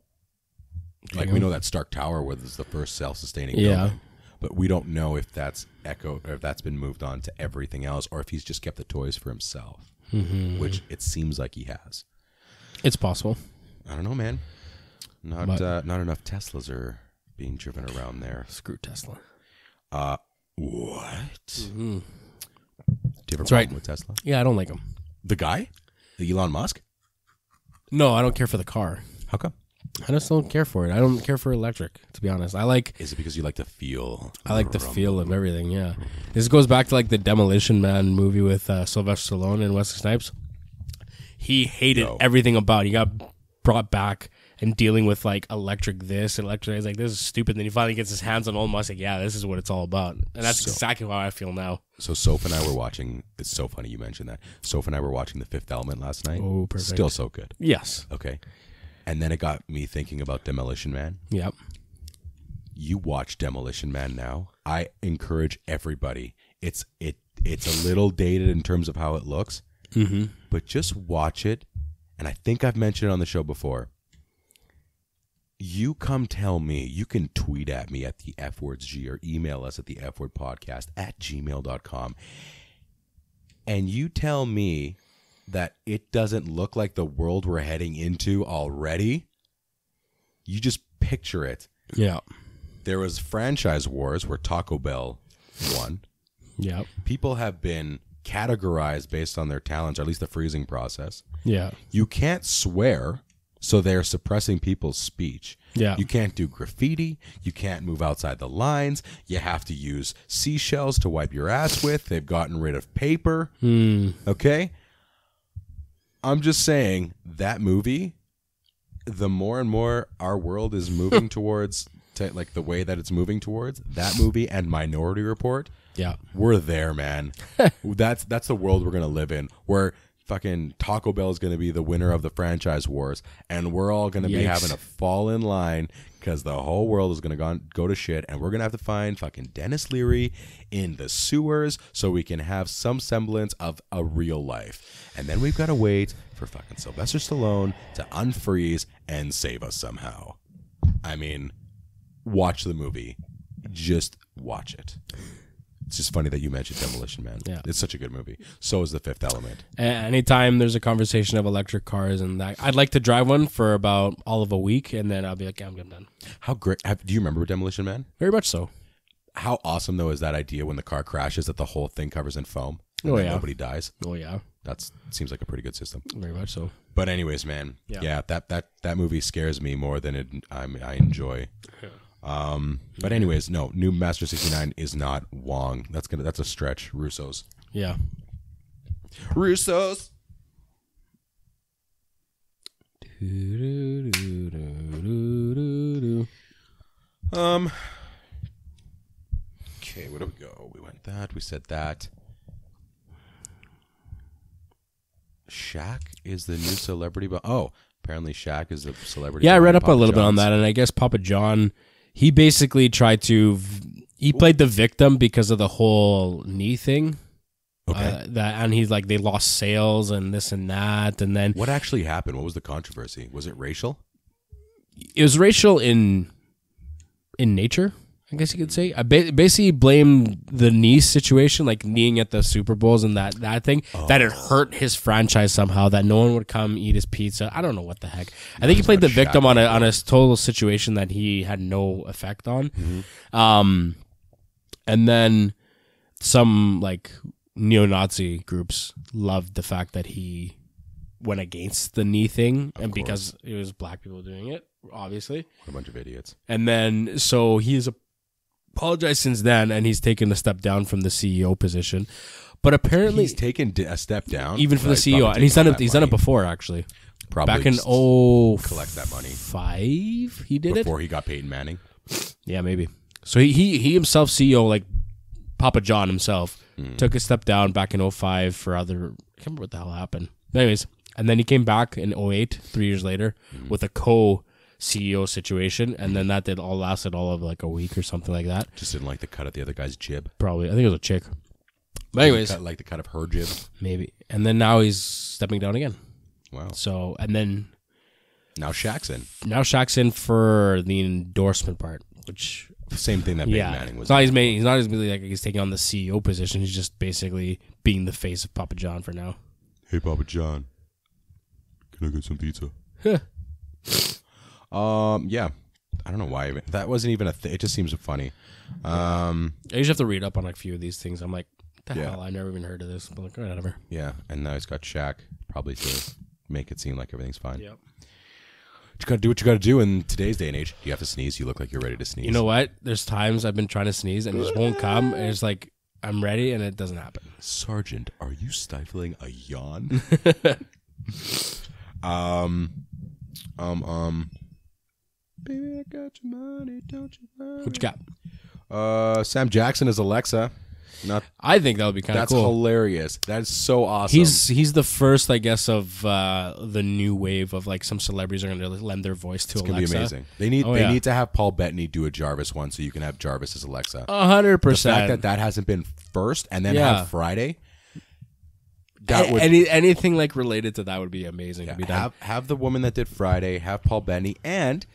Like we know that Stark Tower was the first self-sustaining Yeah. building, but we don't know if that's echo or if that's been moved on to everything else, or if he's just kept the toys for himself, Mm-hmm. which it seems like he has. It's possible. I don't know, man. Not But- uh, not enough Teslas are being driven around there. Screw Tesla. Uh, what? Mm-hmm. Do you have a That's right. with Tesla? Yeah, I don't like him. The guy, the Elon Musk. No, I don't care for the car. How come? I just don't care for it. I don't care for electric, to be honest. I like Is it because you like to feel? I like the rumble? feel of everything. Yeah, this goes back to like the Demolition Man movie with uh, Sylvester Stallone and Wesley Snipes. He hated No. everything about. it. He got brought back and dealing with like electric this, and electric. He's like, this is stupid. Then he finally gets his hands on Elon Musk. Like, yeah, this is what it's all about, and that's So- exactly how I feel now. So Soph and I were watching. It's so funny you mentioned that. Soph and I were watching The Fifth Element last night. Oh, perfect. Still so good. Yes. Okay. And then it got me thinking about Demolition Man. Yep. you watch Demolition Man now. I encourage everybody. It's it it's a little dated in terms of how it looks, Mm-hmm. but just watch it. And I think I've mentioned it on the show before. You come tell me, you can tweet at me at the EF words G or email us at the EF word podcast at gmail.com. And you tell me that it doesn't look like the world we're heading into already. You just picture it. Yeah. There was franchise wars where Taco Bell won. Yeah. People have been categorized based on their talents, or at least the freezing process. Yeah. You can't swear, so they're suppressing people's speech. Yeah. You can't do graffiti. You can't move outside the lines. You have to use seashells to wipe your ass with. They've gotten rid of paper. Hmm. Okay? I'm just saying that movie, the more and more our world is moving towards, to, like the way that it's moving towards, that movie and Minority Report, Yeah. we're there, man. that's that's the world we're gonna live in. Where fucking Taco Bell is gonna be the winner of the franchise wars, and we're all gonna be having to fall in line because the whole world is gonna go, go to shit, and we're gonna have to find fucking Denis Leary in the sewers so we can have some semblance of a real life, and then we've got to wait for fucking Sylvester Stallone to unfreeze and save us somehow. I mean, watch the movie. Just watch it. It's just funny that you mentioned Demolition Man. Yeah. It's such a good movie. So is The Fifth Element. A- Anytime there's a conversation of electric cars and that, I'd like to drive one for about all of a week, and then I'll be like, yeah, I'm, I'm done. How great. Have, do you remember Demolition Man? Very much so. How awesome, though, is that idea when the car crashes that the whole thing covers in foam? and Oh, yeah. Nobody dies. Oh yeah, That seems like a pretty good system. very much so. But anyways, man, yeah, Yeah. that that that movie scares me more than it I I enjoy. Um, but anyways, no, Noob Master sixty nine is not Wong. That's gonna that's a stretch. Russo's. Yeah. Russo's. Um. Okay, where do we go? We went that. We said that. Shaq is the new celebrity, but oh, apparently Shaq is a celebrity. Yeah, I read up a Papa little bit on that, and I guess Papa John, he basically tried to, he played the victim because of the whole knee thing. Okay. Uh, that and he's like they lost sales and this and that, and then what actually happened? What was the controversy? Was it racial? it was racial in in nature. I guess you could say. I ba- basically blamed the knee situation, like kneeing at the Super Bowls and that that thing, that it hurt his franchise somehow. That no one would come eat his pizza. I don't know what the heck. I think he played the victim on a on a total situation that he had no effect on. Um, and then some like neo-Nazi groups loved the fact that he went against the knee thing, and because it was black people doing it, obviously. What a bunch of idiots. And then so he's apologized since then, and he's taken a step down from the CEO position. But apparently, He's taken a step down, even for the CEO, and he's done it. He's done it before, actually. Probably Back in oh collect that money. five, he did it. before he got Peyton Manning. Yeah, maybe. So he he, he himself, CEO, like Papa John himself, Hmm. took a step down back in 05 for other. I can't remember what the hell happened. Anyways, and then he came back in 08, three years later, Hmm. with a co CEO situation, and then mm-hmm. that did all lasted all of like a week or something like that. Just didn't like the cut of the other guy's jib. Probably, I think it was a chick. But anyways, Cut- like the cut of her jib. maybe. And then now he's stepping down again. Wow. So and then Now Shaq's in. now Shaq's in for the endorsement part, which Same thing that Peyton yeah, Manning was. it's not he's main, he's not as really like he's taking on the CEO position. He's just basically being the face of Papa John for now. Hey, Papa John, can I get some pizza? Um, yeah. I don't know why even- that wasn't even a thing. It just seems funny. Um, I usually have to read up on like, a few of these things. I'm like, the Yeah. hell? I never even heard of this. But like, whatever. yeah, and now he's got Shaq probably to make it seem like everything's fine. Yep. You gotta do what you gotta do in today's day and age. You have to sneeze. You look like you're ready to sneeze. You know what? There's times I've been trying to sneeze and it just won't come. And it's like I'm ready and it doesn't happen. Sergeant, are you stifling a yawn? um, um, um. Baby, I got your money, don't you worry. What you got? Uh, Sam Jackson is Alexa. Not I think that would be kind of that's cool. hilarious. That's so awesome. He's he's the first, I guess, of uh, the new wave of like some celebrities are going to lend their voice to it's gonna Alexa. be amazing. They need Oh, they yeah. need to have Paul Bettany do a Jarvis one, so you can have Jarvis as Alexa. A hundred the fact that percent. that hasn't been first, and then Yeah. have Friday. That A- would Any anything like related to that would be amazing. to be done. have have the woman that did Friday, have Paul Bettany, and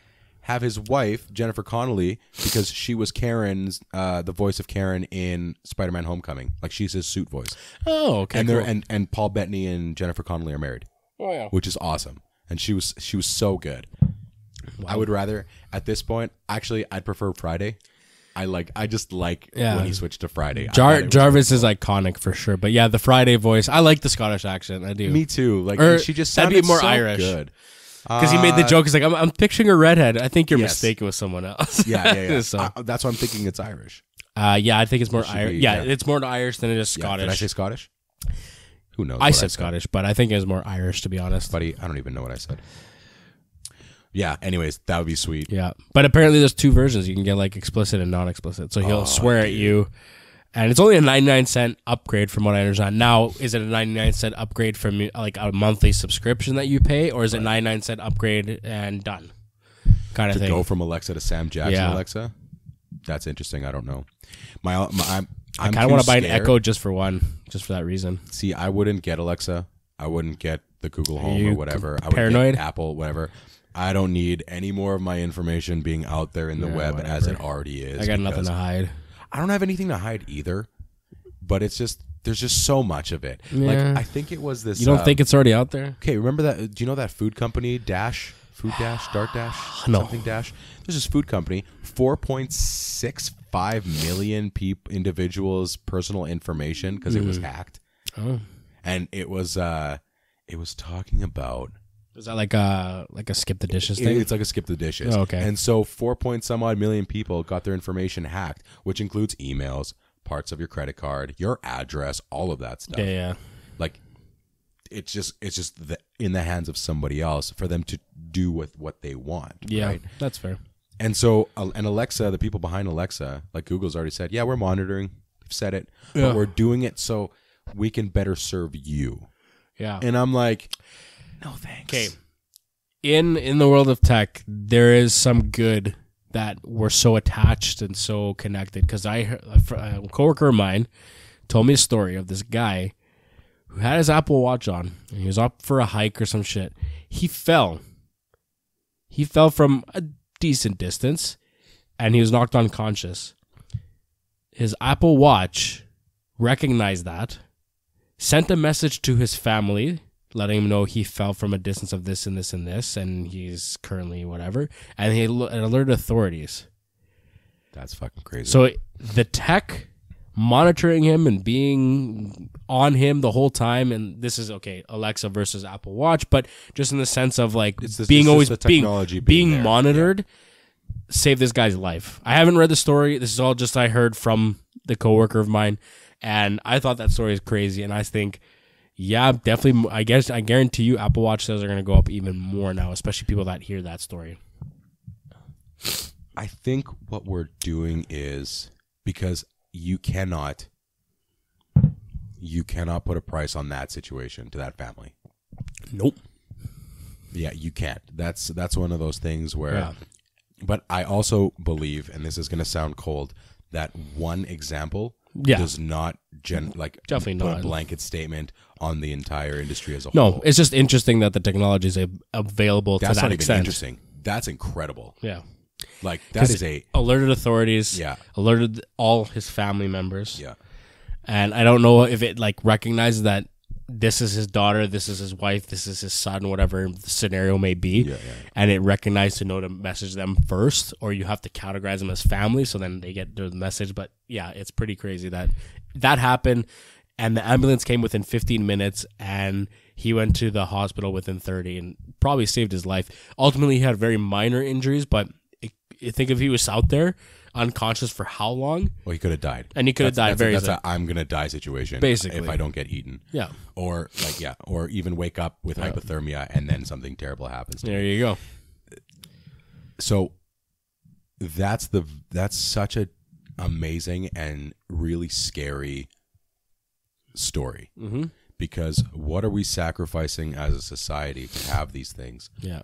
have his wife Jennifer Connelly because she was Karen's uh, the voice of Karen in Spider-Man: Homecoming. Like she's his suit voice, Oh, okay. and cool. and and Paul Bettany and Jennifer Connelly are married, oh, yeah. which is awesome. And she was she was so good. I would rather at this point actually I'd prefer Friday. I like I just like Yeah. when he switched to Friday. Jar- thought it was- Jarvis is iconic for sure, but yeah, the Friday voice. I like the Scottish accent. I do Me too. Like she just sounded more so Irish. good. Because he made the Uh, joke. He's like, I'm, I'm picturing a redhead. I think you're Yes. mistaken with someone else. Yeah, yeah, yeah. so, that's why I'm thinking it's Irish. uh, yeah, I think it's more should Irish. be, Yeah, yeah. it's more Irish than it is Yeah, Scottish. Did I say Scottish? Who knows? I what said Scottish, but I think it was more Irish to be honest. buddy. I don't even know what I said. Yeah. Anyways, that would be sweet. Yeah, but apparently there's two versions. You can get like explicit and non-explicit. So he'll swear at you, and it's only a 99 cent upgrade from what I understand. Now, is it a 99 cent upgrade from like a monthly subscription that you pay, or is it 99 cent upgrade and done? Kind of To thing. go from Alexa to Sam Jackson Yeah. Alexa. That's interesting. I don't know. My, uh, my I'm, I I'm kind of want to buy an. Echo just for one, just for that reason. See, I wouldn't get Alexa. I wouldn't get the Google Home you or whatever. I would paranoid? get Apple, whatever. I don't need any more of my information being out there in the Yeah, web as it already is. I got nothing to hide. I don't have anything to hide either. But it's just there's just so much of it. Yeah. Like I think it was this. You don't uh, think it's already out there? Okay, remember that? Do you know that food company Dash? Food Dash, Dart Dash, No. something Dash. There's this food company. Four point six five million people, individuals' personal information because it was hacked, Oh, and it was uh, it was talking about is that like a like a skip the dishes thing? it's like a skip the dishes. Oh, okay. And so four point some odd million people got their information hacked, which includes emails, parts of your credit card, your address, all of that stuff. yeah, yeah. Like it's just it's just the, in the hands of somebody else for them to do with what they want. Yeah, Right? that's fair. And so uh, and Alexa, the people behind Alexa, like Google's already said, yeah, we're monitoring. We've said it, Yeah. but we're doing it so we can better serve you. Yeah. And I'm like, no thanks. Okay. In in the world of tech, there is some good that we're so attached and so connected. Because I a coworker of mine told me a story of this guy who had his Apple Watch on. He was up for a hike or some shit. He fell. He fell from a decent distance, and he was knocked unconscious. His Apple Watch recognized that, sent a message to his family letting him know he fell from a distance of this and this and this, and he's currently whatever, and he al- alerted authorities. That's fucking crazy. So the tech monitoring him and being on him the whole time, and this is okay, Alexa versus Apple Watch, but just in the sense of like It's the- being always the being technology being, being monitored. Saved this guy's life. I haven't read the story. This is all just I heard from the coworker of mine, and I thought that story is crazy. And I think, yeah, definitely. I guess I guarantee you, Apple Watch sales are going to go up even more now, especially people that hear that story. I think what we're doing is because you cannot you cannot put a price on that situation to that family. Nope. Yeah, you can't. That's that's one of those things where Yeah. but I also believe and this is going to sound cold that one example Yeah. does not gen mm-hmm. like Definitely not. a blanket statement on the entire industry as a No, whole. No, it's just interesting that the technology is a- available That's to not that even extent. interesting. That's incredible. Yeah. Like that is a Alerted authorities. yeah. Alerted all his family members. Yeah. And I don't know if it like recognizes that this is his daughter, this is his wife, this is his son, whatever the scenario may be. Yeah, yeah. And it recognized to know to message them first, or you have to categorize them as family, so then they get the message. But yeah, it's pretty crazy that that happened, and the ambulance came within 15 minutes, and he went to the hospital within 30, and probably saved his life. Ultimately, he had very minor injuries, but I think if he was out there unconscious for how long, Well, he could have died. and he could have died that's a- very That's, easily. a I'm gonna die situation. Basically. if I don't get eaten, yeah. or like yeah, or even wake up with hypothermia and then something terrible happens. To me. There you go. So that's the that's such a amazing and really scary story Mm-hmm. because what are we sacrificing as a society to have these things Yeah.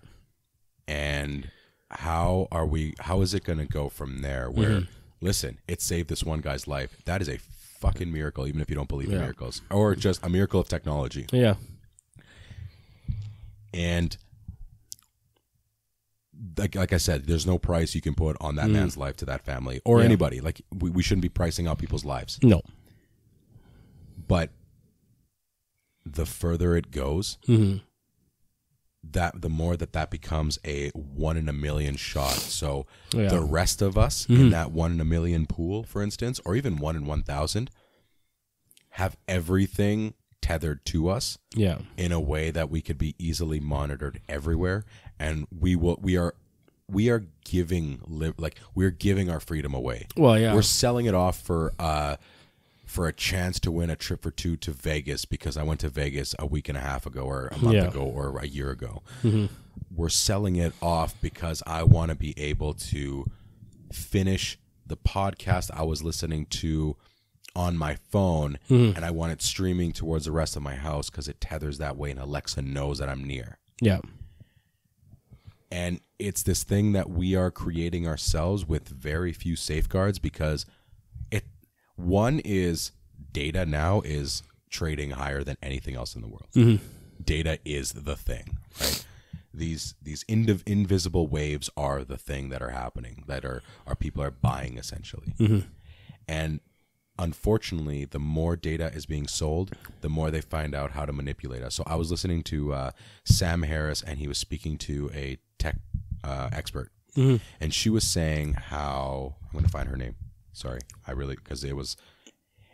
and how are we how is it going to go from there where Mm-hmm. listen it saved this one guy's life that is a fucking miracle even if you don't believe in miracles or just a miracle of technology Yeah. and like, like i said there's no price you can put on that man's life to that family or Mm. Yeah. anybody like we, we shouldn't be pricing out people's lives No. but the further it goes Mm-hmm. that the more that that becomes a one in a million shot so Yeah. Mm-hmm. the rest of us in that one in a million pool for instance or even one in 1000 have everything tethered to us Yeah. in a way that we could be easily monitored everywhere and we will we are we are giving li- like we're giving our freedom away Well, yeah. we're selling it off for uh for a chance to win a trip or two to Vegas because I went to Vegas a week and a half ago or a month Yeah. ago or a year ago. We're selling it off because I want to be able to finish the podcast I was listening to on my phone and I want it streaming towards the rest of my house because it tethers that way and Alexa knows that I'm near. yeah. And it's this thing that we are creating ourselves with very few safeguards because it one is data now is trading higher than anything else in the world. Mm-hmm. Data is the thing, right? These these indiv- invisible waves are the thing that are happening that are our people are buying essentially. Mm-hmm. And unfortunately, the more data is being sold, the more they find out how to manipulate us. So I was listening to uh, Sam Harris, and he was speaking to a tech uh, expert, and she was saying how I'm going to find her name. Sorry, I really because it was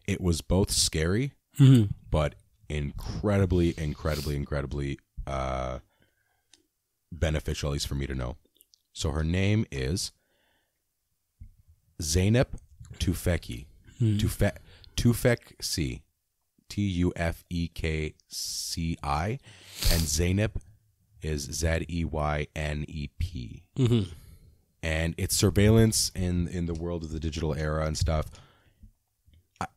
it was both scary, but incredibly, incredibly, incredibly uh, beneficial, at least for me to know. So her name is Zeynep Tufekci. Hmm. Tufe- Tufekci. T U F E K C I. And Zeynep is Z E Y N E P. Mm-hmm. And it's surveillance in, in the world of the digital era and stuff.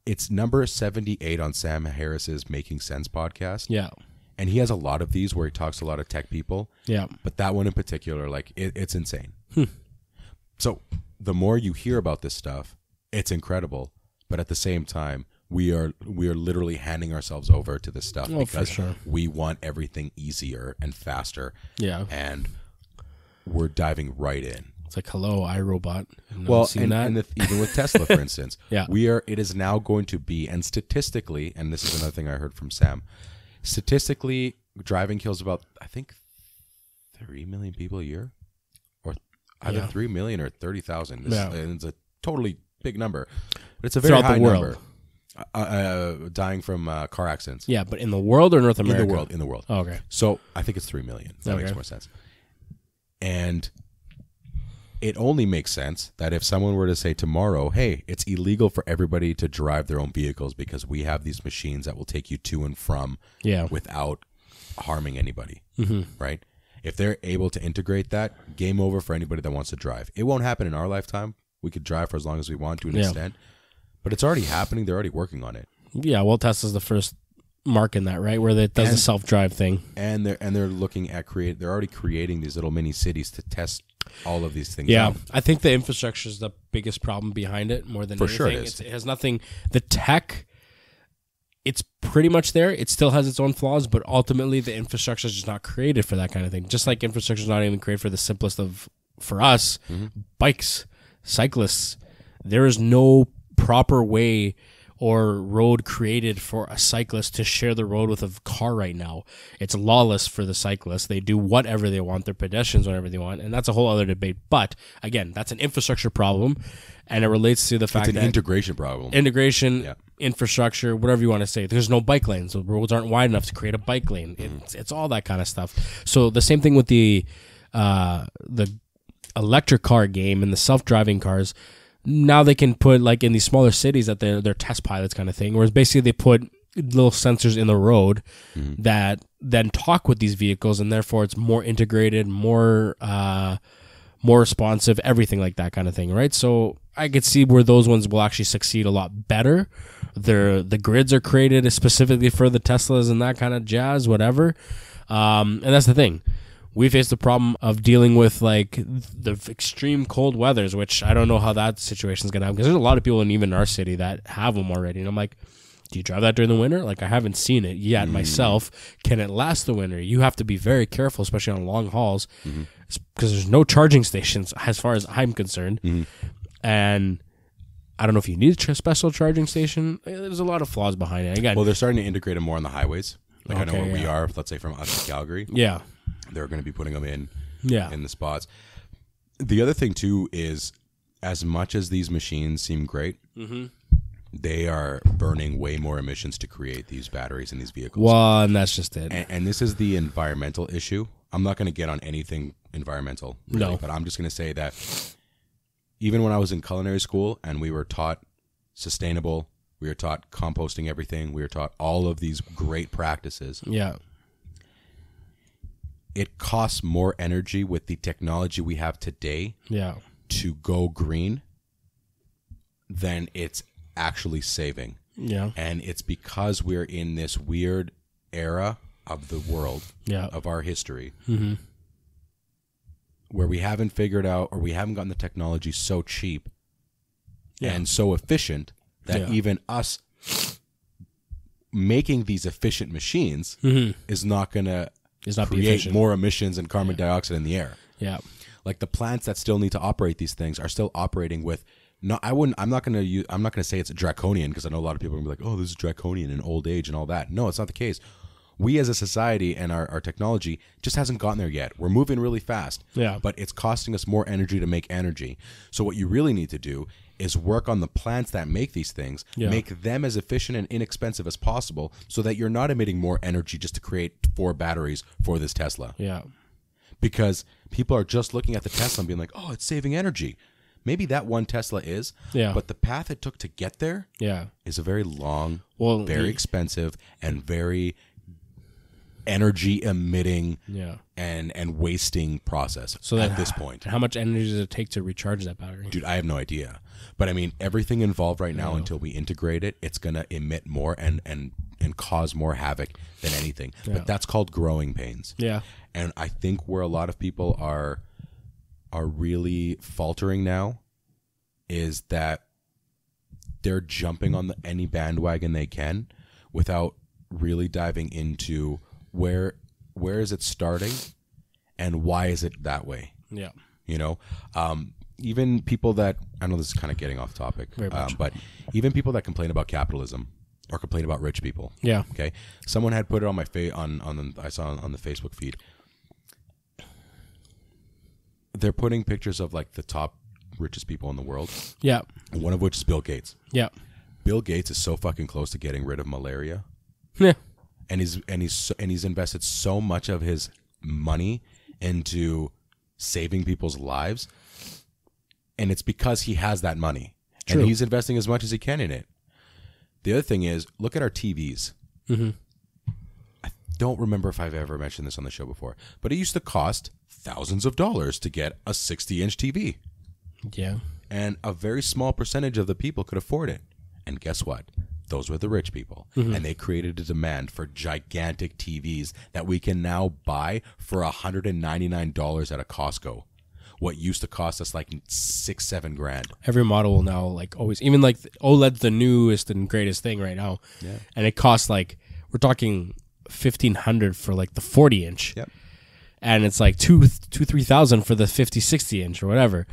It's number 78 on Sam Harris's Making Sense podcast. Yeah. And he has a lot of these where he talks to a lot of tech people. Yeah. But that one in particular, like it, it's insane. Hmm. So the more you hear about this stuff, it's incredible. But at the same time, we are we are literally handing ourselves over to this stuff Oh, because sure. we want everything easier and faster. Yeah. And we're diving right in. It's like, hello, iRobot. No Well, and, that. and the, even with Tesla, for instance, Yeah. we are. It is now going to be, and statistically, and this is another thing I heard from Sam. Statistically, driving kills about I think three million people a year, or either Yeah. three million or thirty thousand. Yeah. It's a totally big number, but it's a very Throughout the high world. number. Uh, uh, dying from uh, car accidents yeah, but in the world or North America? in the world. In the world. Oh, okay. So I think it's three million. That makes Okay. more sense. And it only makes sense that if someone were to say tomorrow, "Hey, it's illegal for everybody to drive their own vehicles because we have these machines that will take you to and from Yeah. without harming anybody," Mm-hmm. right? If they're able to integrate that, game over for anybody that wants to drive. It won't happen in our lifetime. We could drive for as long as we want to an Yeah. extent, but it's already happening. They're already working on it. Yeah, well, Tesla's the first mark in that, right? Where it does the self drive thing. and they're and they're looking at create they're already creating these little mini cities to test all of these things Yeah, out. I think the infrastructure is the biggest problem behind it more than For anything. sure it is. It's, it has nothing. The tech, it's pretty much there. It still has its own flaws, but ultimately the infrastructure is just not created for that kind of thing. Just like infrastructure is not even created for the simplest of for us Mm-hmm. bikes, cyclists. There is no proper way or road created for a cyclist to share the road with a car right now. It's lawless for the cyclists. They do whatever they want. They're pedestrians whatever they want, and that's a whole other debate. But again, that's an infrastructure problem, and it relates to the fact It's an that integration problem. integration, Yeah. infrastructure, whatever you want to say. There's no bike lanes. The roads aren't wide enough to create a bike lane. It's, it's all that kind of stuff. So the same thing with the uh, the electric car game and the self driving cars. Now they can put like in these smaller cities that they're they're test pilots kind of thing. Whereas basically they put little sensors in the road that then talk with these vehicles and therefore it's more integrated, more uh, more responsive, everything like that kind of thing, right? So I could see where those ones will actually succeed a lot better. They're, the grids are created specifically for the Teslas and that kind of jazz, whatever. Um, and that's the thing. We face the problem of dealing with like the extreme cold weathers, which I don't know how that situation is gonna happen because there's a lot of people in even our city that have them already, and I'm like, do you drive that during the winter? Like I haven't seen it yet mm. myself. Can it last the winter? You have to be very careful, especially on long hauls, mm-hmm. because there's no charging stations as far as I'm concerned, mm-hmm. and I don't know if you need a special charging station. Eh, There's a lot of flaws behind it. Again, Well, they're starting to integrate them more on the highways. Like I know Okay, where we are. Let's say from us to Calgary, yeah, they're going to be putting them in yeah, in the spots. The other thing too is, as much as these machines seem great, Mm-hmm. they are burning way more emissions to create these batteries in these vehicles. well, and that's just it. and, and this is the environmental issue. I'm not going to get on anything environmental, really, No. but I'm just going to say that even when I was in culinary school and we were taught sustainable, we were taught composting everything, we were taught all of these great practices. yeah, It costs more energy with the technology we have today yeah, to go green than it's actually saving. yeah, And it's because we're in this weird era of the world yeah, of our history mm-hmm. where we haven't figured out or we haven't gotten the technology so cheap Yeah. and so efficient that Yeah. even us making these efficient machines Mm-hmm. is not going to It's not create more emissions and carbon dioxide in the air. Yeah, Like the plants that still need to operate these things are still operating with no I wouldn't I'm not going to use I'm not going to say it's draconian because I know a lot of people are going to be like, "Oh, this is draconian in old age and all that." No, it's not the case. We as a society and our, our technology just hasn't gotten there yet. We're moving really fast. Yeah. But it's costing us more energy to make energy. So what you really need to do is work on the plants that make these things, Yeah. make them as efficient and inexpensive as possible so that you're not emitting more energy just to create four batteries for this Tesla yeah, because people are just looking at the Tesla and being like, "Oh, it's saving energy." Maybe that one Tesla is, Yeah. but the path it took to get there yeah. is a very long, Well, very y- expensive, and very energy emitting Yeah. and and wasting process. So at this point, How much energy does it take to recharge that battery? dude, I have no idea. But I mean, everything involved right now, until we integrate it, it's gonna emit more and and and cause more havoc than anything. Yeah. But that's called growing pains. Yeah. and I think where a lot of people are are really faltering now is that they're jumping on the, any bandwagon they can without really diving into where where is it starting and why is it that way Yeah. you know um, even people that i know this is kind of getting off topic um, but even people that complain about capitalism or complain about rich people Yeah. Okay, someone had put it on my face on on the, I saw on the Facebook feed. They're putting pictures of like the top richest people in the world, Yeah. one of which is Bill Gates. Yeah. Bill Gates is so fucking close to getting rid of malaria, Yeah. And he's and he's so, and he's invested so much of his money into saving people's lives, and it's because he has that money, True. and he's investing as much as he can in it. The other thing is, look at our TVs. Mm-hmm. I don't remember if I've ever mentioned this on the show before, but it used to cost thousands of dollars to get a 60 inch TV. Yeah. And a very small percentage of the people could afford it. And guess what? Those were the rich people. Mm-hmm. And they created a demand for gigantic TVs that we can now buy for $199 at a Costco. What used to cost us like six, seven grand. Every model will now like always even like OLED's the newest and greatest thing right now. Yeah. And it costs like we're talking fifteen hundred for like the forty inch. Yep. And it's like two two three thousand for the 50, 60 inch or whatever.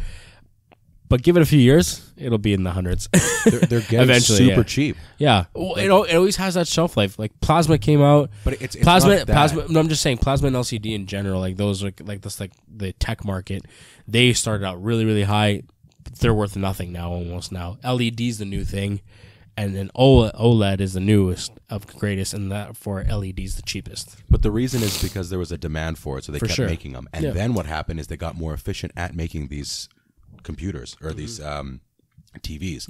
But give it a few years, it'll be in the hundreds. They're, they're getting Eventually, super yeah. cheap. yeah. Well, it, it always has that shelf life. Like plasma came out. But it's, it's plasma, not that. plasma. No, I'm just saying plasma and LCD in general, like those, like like this, like the tech market, they started out really, really high. They're worth nothing now, almost now. LED's the new thing, and then OLED, OLED is the newest of greatest, and that for LED's the cheapest. But the reason is because there was a demand for it, so they For kept sure. making them. And Yeah. then what happened is they got more efficient at making these computers or these Mm-hmm. um, TVs.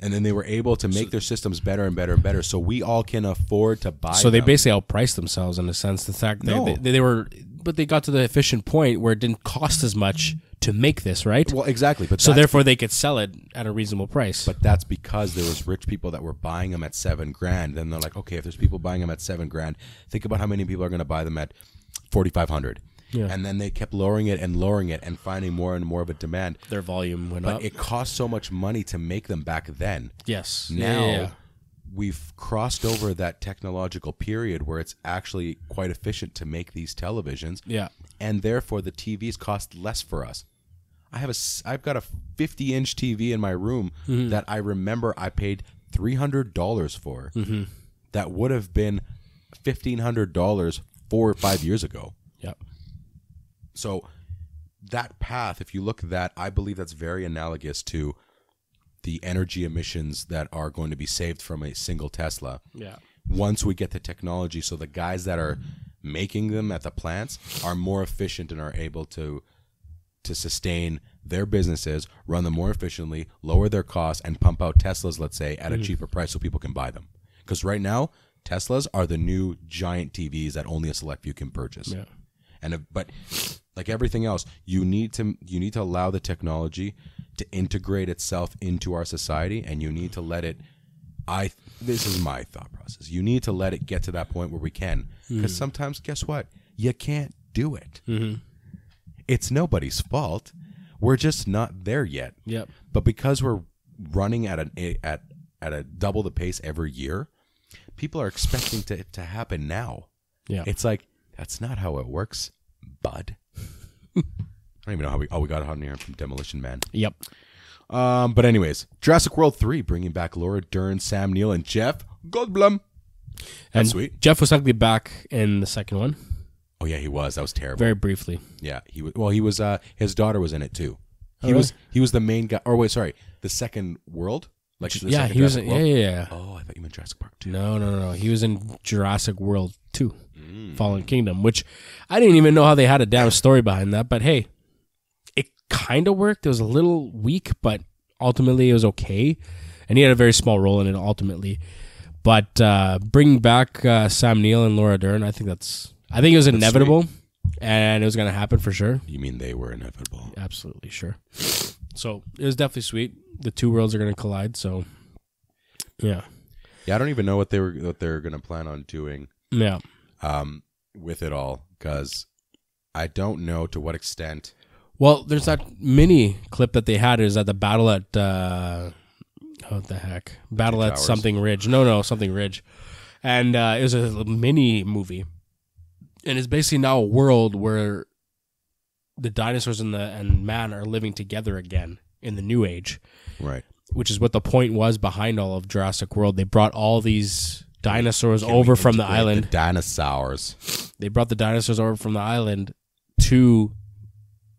And then they were able to make their systems better and better and better, so we all can afford to buy. So they them. basically outpriced themselves in a sense. The fact that No. they, they, they were, but they got to the efficient point where it didn't cost as much to make this, right? Well, exactly. But so therefore, they could sell it at a reasonable price. But that's because there was rich people that were buying them at seven grand. Then they're like, okay, if there's people buying them at seven grand, think about how many people are going to buy them at forty five hundred. Yeah. And then they kept lowering it and lowering it and finding more and more of a demand. their volume went But up. But it cost so much money to make them back then. yes. Now Yeah, we've crossed over that technological period where it's actually quite efficient to make these televisions. Yeah. and therefore the TVs cost less for us. I have a s- I've got a 50 inch TV in my room Mm-hmm. that I remember I paid three hundred dollars for. Mm-hmm. That would have been fifteen hundred dollars four or five years ago. Yep. So that path, if you look at that, I believe that's very analogous to the energy emissions that are going to be saved from a single Tesla Yeah. once we get the technology so the guys that are making them at the plants are more efficient and are able to to sustain their businesses run them more efficiently lower their costs and pump out teslas let's say at a mm-hmm. cheaper price so people can buy them because right now teslas are the new giant tvs that only a select few can purchase Yeah. And uh, but like everything else you need to you need to allow the technology to integrate itself into our society and you need to let it i this is my thought process. You need to let it get to that point where we can. Hmm. Because sometimes guess what? You can't do it. Mm-hmm. It's nobody's fault. We're just not there yet. Yep. but because we're running at an at at a double the pace every year people are expecting to, to happen now. Yeah. it's like that's not how it works, bud. I don't even know how we. Oh, we got it on here from Demolition Man. yep. Um, but anyways, Jurassic World three, bringing back Laura Dern, Sam Neill, and Jeff Goldblum. That's And sweet. Jeff was actually back in the second one, Oh yeah, he was. That was terrible. very briefly. yeah, he was. Well, he was. Uh, his daughter was in it too. He really? was. He was the main guy. Or wait, sorry, the second world. Like the yeah, second he was. Jurassic Yeah, yeah, yeah. Oh, I thought you meant Jurassic Park two. No, no, no, no. He was in Jurassic World 2, Mm. Fallen Kingdom, which I didn't even know how they had a damn story behind that. But hey, it kind of worked. It was a little weak, but ultimately it was okay. And he had a very small role in it ultimately. But uh, bringing back uh, Sam Neill and Laura Dern, I think that's. I think it was inevitable, and it was going to happen for sure. You mean they were inevitable? Absolutely sure. So it was definitely sweet. The two worlds are going to collide. So, yeah, Yeah, I don't even know what they were. What they're gonna plan on doing. yeah. Um, with it all because I don't know to what extent. Well, there's that mini clip that they had is at the battle at uh what the heck? Battle Two at Towers. something ridge. No, no, something ridge. And uh it was a mini movie. And it's basically now a world where the dinosaurs and the and man are living together again in the new age, Right. which is what the point was behind all of Jurassic World. They brought all these dinosaurs Can over from the island. The dinosaurs. they brought the dinosaurs over from the island to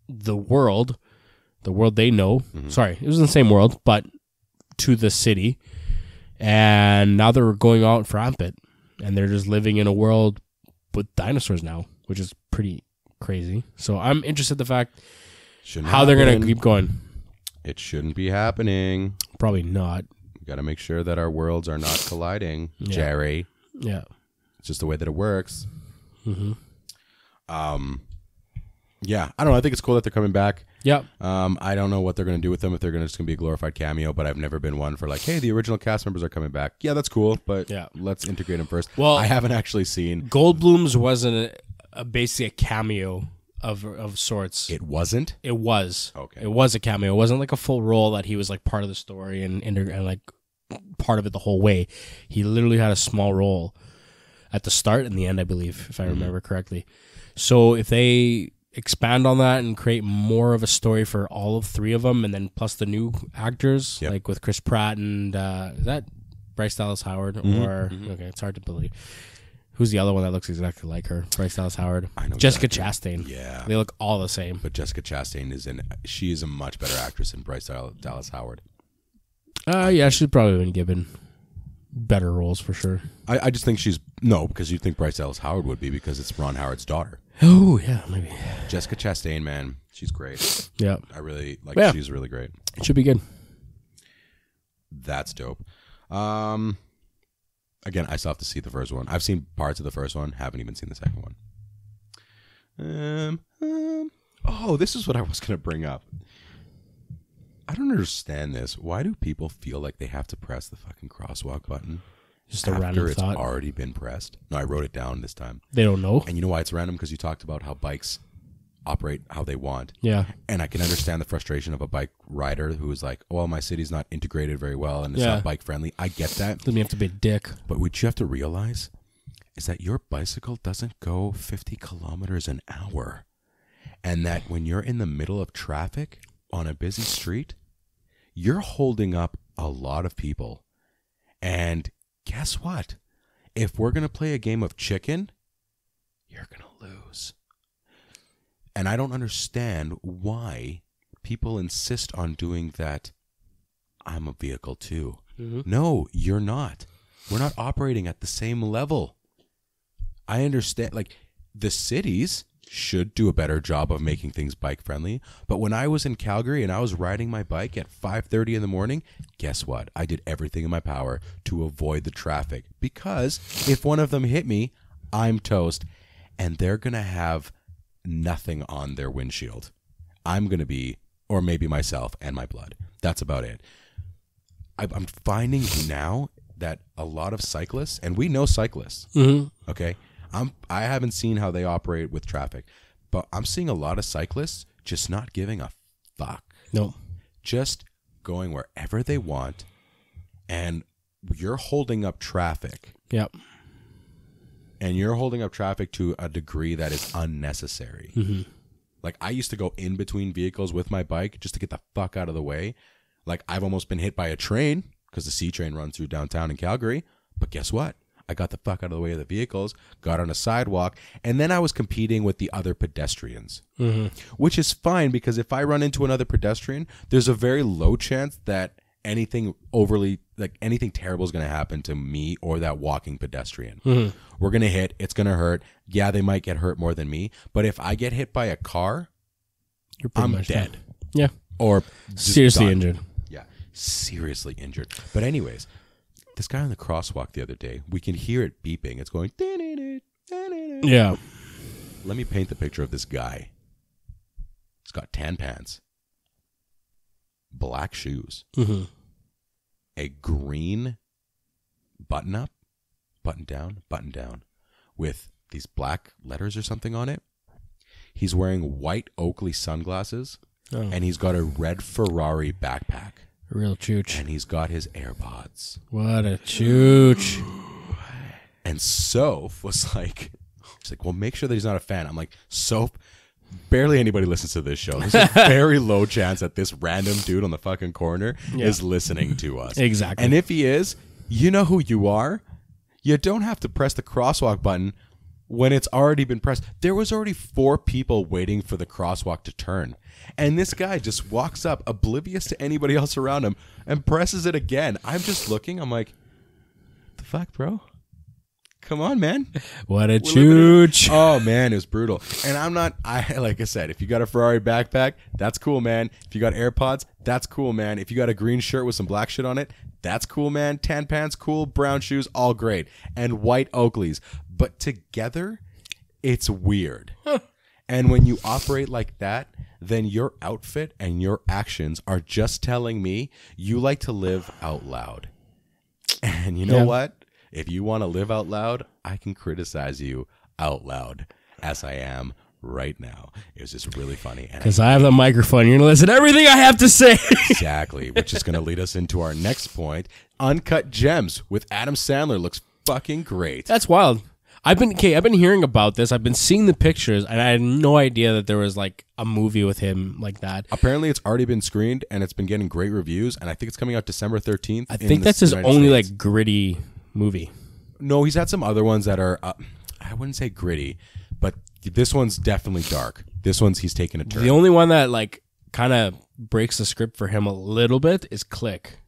the world, the world they know. Mm-hmm. Sorry, it was in the same world, but to the city. And now they're going out rampant, and they're just living in a world with dinosaurs now, which is pretty crazy. So I'm interested in the fact Shouldn't how they're gonna keep going. It shouldn't be happening. Probably not. We got to make sure that our worlds are not colliding, Yeah. Jerry. Yeah. It's just the way that it works. hmm Um, yeah, I don't know. I think it's cool that they're coming back. Yeah. Um, I don't know what they're going to do with them. If they're going to just going to be a glorified cameo, but I've never been one for like, hey, the original cast members are coming back. Yeah, that's cool, but Yeah. let's integrate them first. Well- I haven't actually seen. Goldblum's wasn't a, a basically a cameo of of sorts. It wasn't. It was. Okay. It was a cameo. It wasn't like a full role that he was like part of the story and, and, and like part of it the whole way. He literally had a small role at the start and the end, I believe, if I mm-hmm. remember correctly. So if they expand on that and create more of a story for all of three of them, and then plus the new actors, Yep. like with Chris Pratt and uh, is that Bryce Dallas Howard mm-hmm. or mm-hmm. okay, it's hard to believe. Who's the other one that looks exactly like her? Bryce Dallas Howard. I know Jessica exactly. Chastain. Yeah. They look all the same. But Jessica Chastain is in. She is a much better actress than Bryce Dallas Howard. Uh, yeah, she's probably been given better roles for sure. I, I just think she's no because you think Bryce Dallas Howard would be because it's Ron Howard's daughter. Oh yeah, maybe. Jessica Chastain, man, she's great. Yeah, I really like. Yeah. She's really great. it should be good. That's dope. Um, again, I still have to see the first one. I've seen parts of the first one. Haven't even seen the second one. Um, um Oh, Oh, this is what I was going to bring up. I don't understand this. Why do people feel like they have to press the fucking crosswalk button Just a after random it's thought. already been pressed? No, I wrote it down this time. They don't know. And you know why it's random? Because you talked about how bikes operate how they want. Yeah. And I can understand the frustration of a bike rider who is like, well, my city's not integrated very well and it's Yeah. not bike friendly. I get that. Doesn't have to be a dick. But what you have to realize is that your bicycle doesn't go 50 kilometers an hour. And that when you're in the middle of traffic on a busy street, you're holding up a lot of people. And guess what? If we're going to play a game of chicken, you're going to lose. And I don't understand why people insist on doing that. I'm a vehicle too. Mm-hmm. No, you're not. We're not operating at the same level. I understand like the cities should do a better job of making things bike friendly, but when I was in Calgary and I was riding my bike at 5:30 in the morning, guess what? I did everything in my power to avoid the traffic because if one of them hit me, I'm toast and they're going to have nothing on their windshield. I'm going to be or maybe myself and my blood. That's about it. I- I'm finding now that a lot of cyclists, and we know cyclists, Mm-hmm. okay. I'm I haven't seen how they operate with traffic, but I'm seeing a lot of cyclists just not giving a fuck, No. just going wherever they want, and you're holding up traffic, Yep. and you're holding up traffic to a degree that is unnecessary. Mm-hmm. Like I used to go in between vehicles with my bike just to get the fuck out of the way. Like I've almost been hit by a train because the C train runs through downtown in Calgary. But guess what? I got the fuck out of the way of the vehicles, got on a sidewalk, and then I was competing with the other pedestrians, Mm-hmm. which is fine because if I run into another pedestrian, there's a very low chance that anything overly like anything terrible is going to happen to me or that walking pedestrian. We're going to hit, it's going to hurt. Yeah, they might get hurt more than me, but if I get hit by a car, You're pretty I'm much dead done. Yeah. or Seriously done. injured. Yeah, seriously injured. But anyways, this guy on the crosswalk the other day, we can hear it beeping. It's going. Yeah. Let me paint the picture of this guy. He's got tan pants, black shoes, Mm-hmm. a green button up, button down, button down, with these black letters or something on it. He's wearing white Oakley sunglasses, Oh. and he's got a red Ferrari backpack, Real chooch. and he's got his AirPods. What a chooch. And Soph was like, she's like, well, make sure that he's not a fan. I'm like, Soph, barely anybody listens to this show. There's a very low chance that this random dude on the fucking corner is listening to us. Exactly. And if he is, you know who you are. You don't have to press the crosswalk button when it's already been pressed. There was already four people waiting for the crosswalk to turn. And this guy just walks up, oblivious to anybody else around him, and presses it again. I'm just looking. I'm like, the fuck, bro? Come on, man. What a chooch. Oh man, it was brutal. And I'm not I like I said, if you got a Ferrari backpack, that's cool, man. If you got AirPods, that's cool, man. If you got a green shirt with some black shit on it, that's cool, man. Tan pants, cool, brown shoes, all great. And white Oakleys. But together, it's weird. And when you operate like that, then your outfit and your actions are just telling me you like to live out loud. And you know Yeah. what? If you want to live out loud, I can criticize you out loud as I am right now. It was just really funny. And I- Because I have the microphone. You're going to listen to everything I have to say. exactly, which is going to lead us into our next point. Uncut Gems with Adam Sandler looks fucking great. That's wild. I've been okay. I've been hearing about this. I've been seeing the pictures, and I had no idea that there was like a movie with him like that. Apparently, it's already been screened and it's been getting great reviews. And I think it's coming out December 13th. I think that's his only like gritty movie. No, he's had some other ones that are, uh, I wouldn't say gritty, but this one's definitely dark. This one's he's taken a turn. The only one that like kind of breaks the script for him a little bit is Click.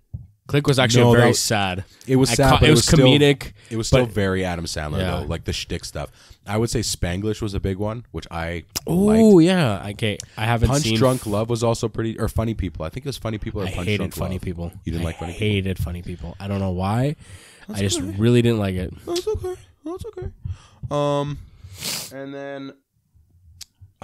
Click was actually No, very was- sad. It was sad, ca- it it was, was still- comedic. It was still But- very Adam Sandler Yeah. though, like the shtick stuff. I would say Spanglish was a big one, which I Oh yeah. Okay, I haven't Punch seen. Drunk Love was also pretty, or Funny People. I think it was Funny People or I Punch hated Drunk funny Love. people. You didn't I like Funny People? hated funny people. I don't know why. I just really didn't like it. That's okay. That's okay. Um, and then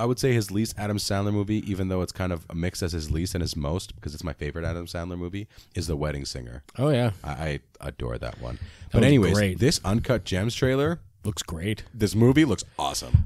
I would say his least Adam Sandler movie, even though it's kind of a mix as his least and his most, because it's my favorite Adam Sandler movie, is The Wedding Singer. Oh yeah, I, I adore that one. but was anyways, great. this Uncut Gems trailer, looks great. this movie looks awesome.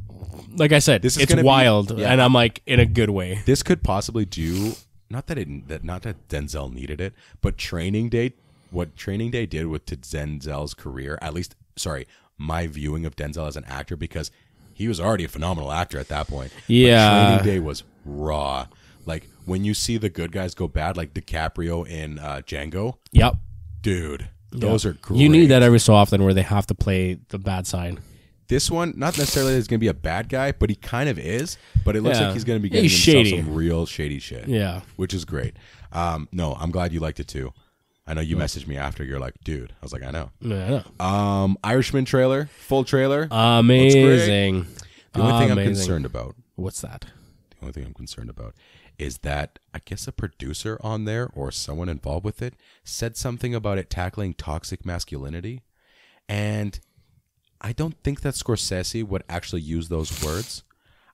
Like I said, This is it's gonna be- wild, yeah. and I'm like in a good way. This could possibly do not that it that not that Denzel needed it, but Training Day. What Training Day did with to Denzel's career, at least, sorry, my viewing of Denzel as an actor, because he was already a phenomenal actor at that point. But Yeah. Training Day was raw. Like when you see the good guys go bad, like DiCaprio in uh, Django, Yep. dude, those are great. You need that every so often where they have to play the bad side. This one, not necessarily that he's going to be a bad guy, but he kind of is. But it looks Yeah. like he's going to be getting he's himself shady. some real shady shit. Yeah. which is great. Um, no, I'm glad you liked it too. I know you messaged me after. You're like, dude. I was like, I know. Yeah, Um, Irishman trailer, full trailer. I know. Amazing. the only thing I'm amazing. concerned about, What's that? the only thing I'm concerned about, is that I guess a producer on there or someone involved with it said something about it tackling toxic masculinity, and I don't think that Scorsese would actually use those words.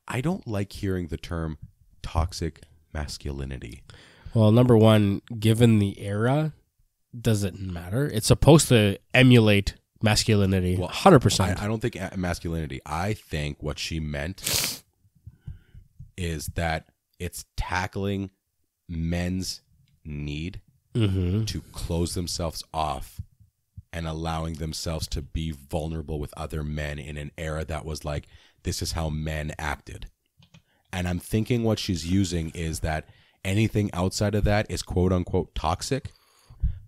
I don't like hearing the term toxic masculinity. Well, number one, given the era, doesn't matter. It's supposed to emulate masculinity. Well, Hundred percent. I, I don't think masculinity. I think what she meant is that it's tackling men's need Mm-hmm. to close themselves off and allowing themselves to be vulnerable with other men in an era that was like, this is how men acted. And I'm thinking what she's using is that anything outside of that is quote unquote toxic.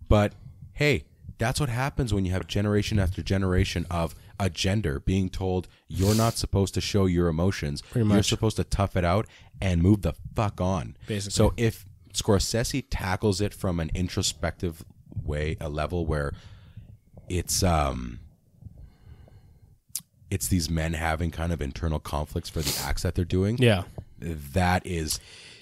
But hey, that's what happens when you have generation after generation of a gender being told you're not supposed to show your emotions. You're supposed to tough it out and move the fuck on. Basically. So if Scorsese tackles it from an introspective way, a level where it's um it's these men having kind of internal conflicts for the acts that they're doing Yeah. that is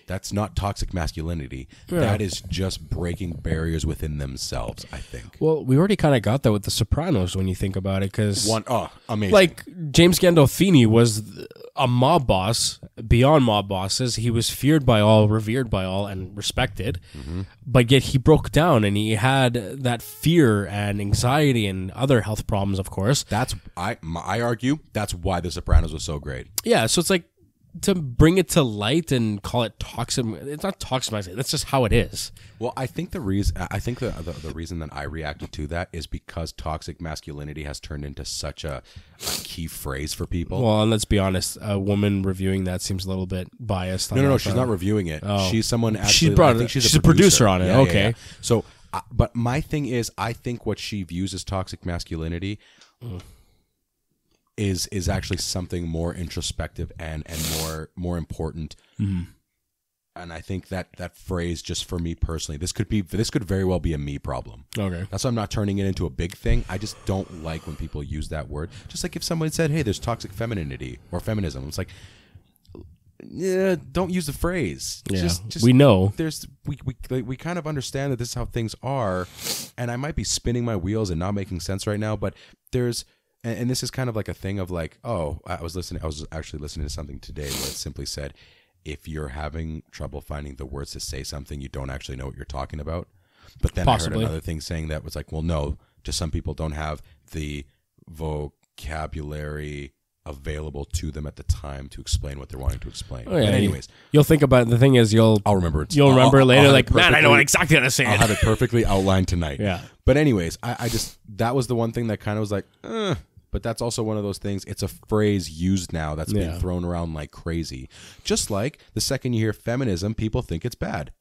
that's not toxic masculinity that is just breaking barriers within themselves i think Well, we already kind of got that with The Sopranos when you think about it, because one oh amazing like James Gandolfini was a mob boss beyond mob bosses. He was feared by all, revered by all, and respected. Mm-hmm. But yet he broke down, and he had that fear and anxiety and other health problems, of course. that's I I argue that's why the sopranos was so great Yeah, so it's like to bring it to light and call it toxic. It's not toxic. That's just how it is. well i think the reason i think the, the the reason that i reacted to that is because toxic masculinity has turned into such a, a key phrase for people Well, and let's be honest, a woman reviewing that seems a little bit biased. No, no, no. She's not reviewing it. She's someone. Actually, She's brought I think it- she's, she's a, a producer on it. Yeah, yeah, Okay. yeah. So, uh, but my thing is, I think what she views as toxic masculinity is is actually something more introspective and and more more important. Mm-hmm. And I think that that phrase, just for me personally, this could be this could very well be a me problem. Okay. That's why I'm not turning it into a big thing. I just don't like when people use that word. Just like if someone said, "Hey, there's toxic femininity or feminism," it's like, yeah, don't use the phrase. Yeah. Just, just we know. there's we we like, we kind of understand that this is how things are, and I might be spinning my wheels and not making sense right now, but there's. And, and this is kind of like a thing of like, oh, I was listening. I was actually listening to something today where it simply said, if you're having trouble finding the words to say something, you don't actually know what you're talking about. But then I heard another thing saying that was like, well, no, just some people don't have the vocabulary available to them at the time to explain what they're wanting to explain. Oh, yeah, but anyways, You'll think about it. The thing is, you'll I'll remember. It. you'll I'll- remember I'll- later, I'll like, man, I know exactly how to say I'll it. have it perfectly outlined tonight. Yeah. But anyways, I, I just that was the one thing that kind of was like, eh. But that's also one of those things. It's a phrase used now that's being thrown around like crazy. Just like the second you hear feminism, people think it's bad,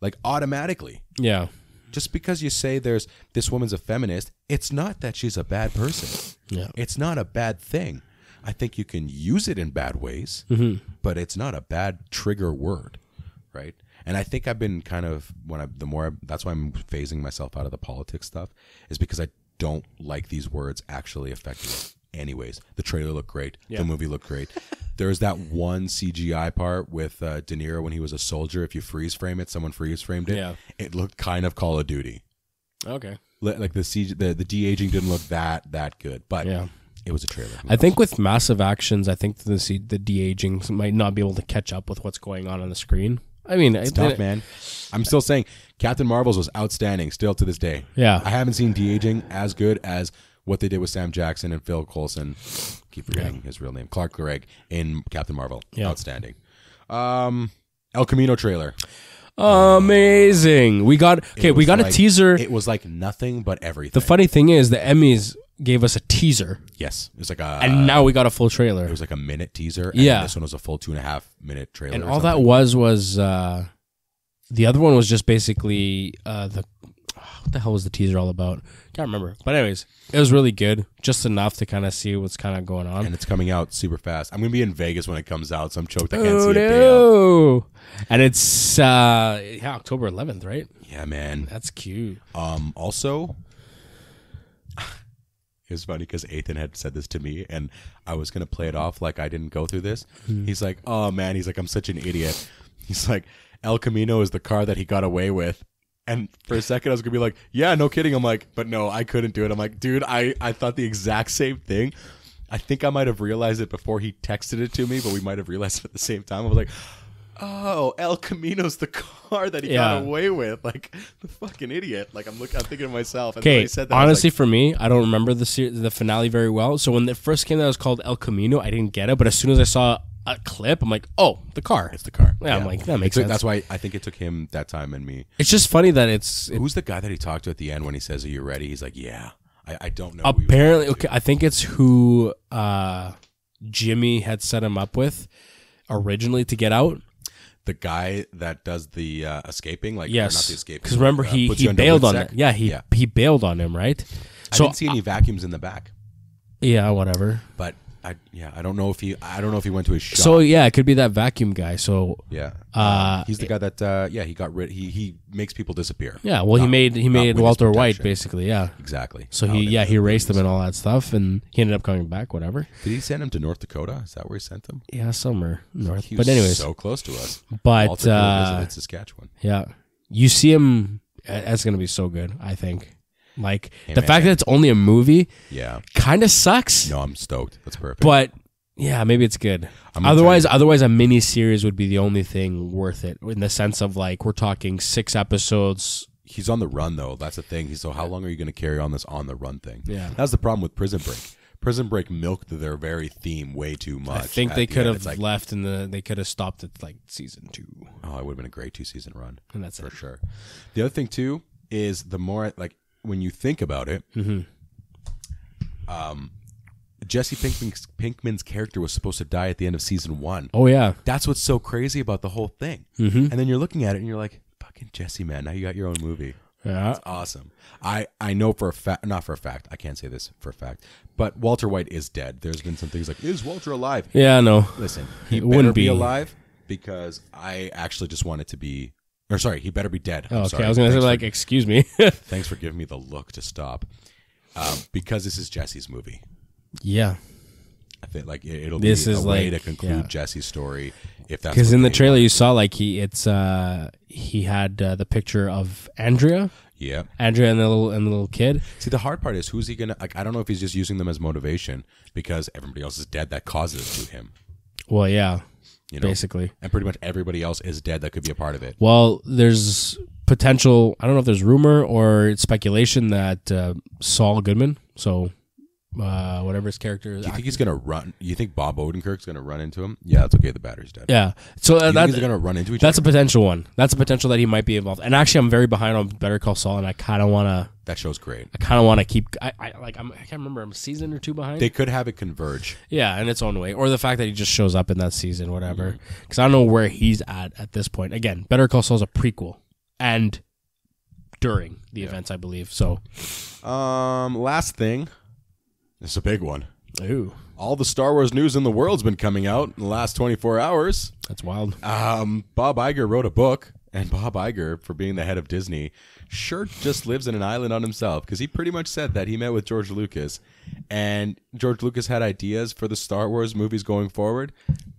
like automatically. yeah. Just because you say there's this woman's a feminist, it's not that she's a bad person. Yeah. It's not a bad thing. I think you can use it in bad ways, mm-hmm. but it's not a bad trigger word, right? And I think I've been kind of when I the more I, that's why I'm phasing myself out of the politics stuff is because I don't like these words actually affecting it. Anyways, the trailer looked great. The movie looked great. There's that one CGI part with uh, De Niro when he was a soldier. If you freeze frame it, someone freeze framed it. Yeah. It looked kind of Call of Duty Okay. li- like the CG, the the de aging didn't look that that good, but Yeah. It was a trailer. I think with massive actions, I think the se- the de aging might not be able to catch up with what's going on on the screen. I mean, It's it- tough, man. I'm still saying Captain Marvel's was outstanding still to this day. Yeah. I haven't seen de aging as good as what they did with Sam Jackson and Phil Coulson. Keep forgetting his real name, Clark Gregg in Captain Marvel. Yeah. Outstanding. Um, El Camino trailer. amazing. We got okay. We got a teaser. It was like nothing but everything. the funny thing is, the Emmys gave us a teaser, yes, it was like a and now we got a full trailer. it was like a minute teaser. And Yeah. this one was a full two and a half minute trailer. and all that was was uh, the other one was just basically uh, the what the hell was the teaser all about? Can't remember. But anyways, it was really good, just enough to kind of see what's kind of going on. and it's coming out super fast. I'm gonna be in Vegas when it comes out, so I'm choked. I can't Oh see it. no! And it's uh, yeah, October 11th, right? Yeah, man. That's cute. Um, also, was funny because Ethan had said this to me, and I was gonna play it off like I didn't go through this. Mm-hmm. He's like, "Oh man," he's like, "I'm such an idiot." He's like, "El Camino is the car that he got away with." And for a second, I was gonna be like, "Yeah, no kidding." I'm like, "But no, I couldn't do it." I'm like, "Dude, I I thought the exact same thing." I think I might have realized it before he texted it to me, but we might have realized it at the same time. I was like, "Oh, El Camino's the car that he Yeah. got away with." Like the fucking idiot. Like I'm looking, I'm thinking to myself. And then when Okay, he said that, I was honestly, like, for me, I don't remember the ser- the finale very well. So when it first came, out, it was called El Camino. I didn't get it, but as soon as I saw a clip, I'm like, oh, the car. it's the car. Yeah, I'm like, that makes sense. That's why I think it took him that time and me. It's just funny that it's it- Who's the guy that he talked to at the end when he says, "Are you ready?" He's like, "Yeah." I, I don't know. who he was apparently talking okay. I think it's who uh, Jimmy had set him up with originally to get out. The guy that does the uh, escaping, like or not Yes, the escaping. because remember uh, he puts he bailed on it. Yeah, he yeah. he bailed on him, right? I So didn't see any vacuums in the back, yeah, whatever. but I yeah, I don't know if he I don't know if he went to his shop. So yeah, it could be that vacuum guy. So yeah, uh, he's the guy that uh, yeah he got rid. He he makes people disappear. yeah, well he made he made Walter White basically. Yeah. Exactly. So he yeah he erased them and all that stuff, and he ended up coming back. Whatever. Did he send him to North Dakota? Is that where he sent him? Yeah, somewhere north. But anyways, so close to us. but Walter could have uh, visited Saskatchewan. yeah, you see him. That's gonna be so good. I think. Like Hey, the man. fact that it's only a movie Yeah. kind of sucks. No, I'm stoked. That's perfect. But yeah, maybe it's good. I'm Otherwise, otherwise a mini series would be the only thing worth it in the sense of like we're talking six episodes. he's on the run though. That's the thing. So how long are you going to carry on this on the run thing? Yeah. That's the problem with Prison Break. Prison Break milked their very theme way too much. I think they the could end. have like, left in the. They could have stopped at like season two, oh, it would have been a great two season run and that's for it. sure. The other thing too is the more like when you think about it, Mhm. um, Jesse Pinkman's, Pinkman's character was supposed to die at the end of season one. Oh yeah, That's what's so crazy about the whole thing. Mhm. And then you're looking at it and you're like, fucking Jesse, man, now you got your own movie. yeah. It's awesome. I I know for a fact, not for a fact. I can't say this for a fact, but Walter White is dead. There's been some things like, is Walter alive? Yeah, no. Listen, he It wouldn't be be. alive because I actually just want it to be. Or sorry, he better be dead. I'm Oh, okay, sorry. I was gonna say like, for, excuse me. thanks for giving me the look to stop, um, because this is Jesse's movie. yeah, I think like it, will This be is a way like- to conclude yeah. Jesse's story. If that's because in the trailer want. you saw like he it's uh he had uh, the picture of Andrea, yeah. Andrea and the little and the little kid. See, the hard part is who's he gonna like? I don't know if he's just using them as motivation because everybody else is dead that causes it to him. Well, yeah, You know, basically. and pretty much everybody else is dead that could be a part of it. Well, there's potential. I don't know if there's rumor or speculation that uh, Saul Goodman, so uh, whatever his character is, Do you think he's gonna run? You think Bob Odenkirk's gonna run into him? Yeah, it's okay. The battery's dead. yeah. So uh, that's gonna run into each other. that's a potential one. That's a potential that he might be involved. And actually, I'm very behind on Better Call Saul, and I kind of want to. that show's great. I kind of want to keep. I, I like. I'm, I can't remember. I'm a season or two behind. They could have it converge. yeah, in its own way, or the fact that he just shows up in that season, whatever. Because I don't know where he's at at this point. Again, Better Call Saul's a prequel, and during the events, I believe. So, Um, last thing, is a big one. ooh, All the Star Wars news in the world's been coming out in the last 24 hours. that's wild. Um, Bob Iger wrote a book, and Bob Iger, for being the head of Disney, sure just lives in an island on himself because he pretty much said that he met with George Lucas, and George Lucas had ideas for the Star Wars movies going forward.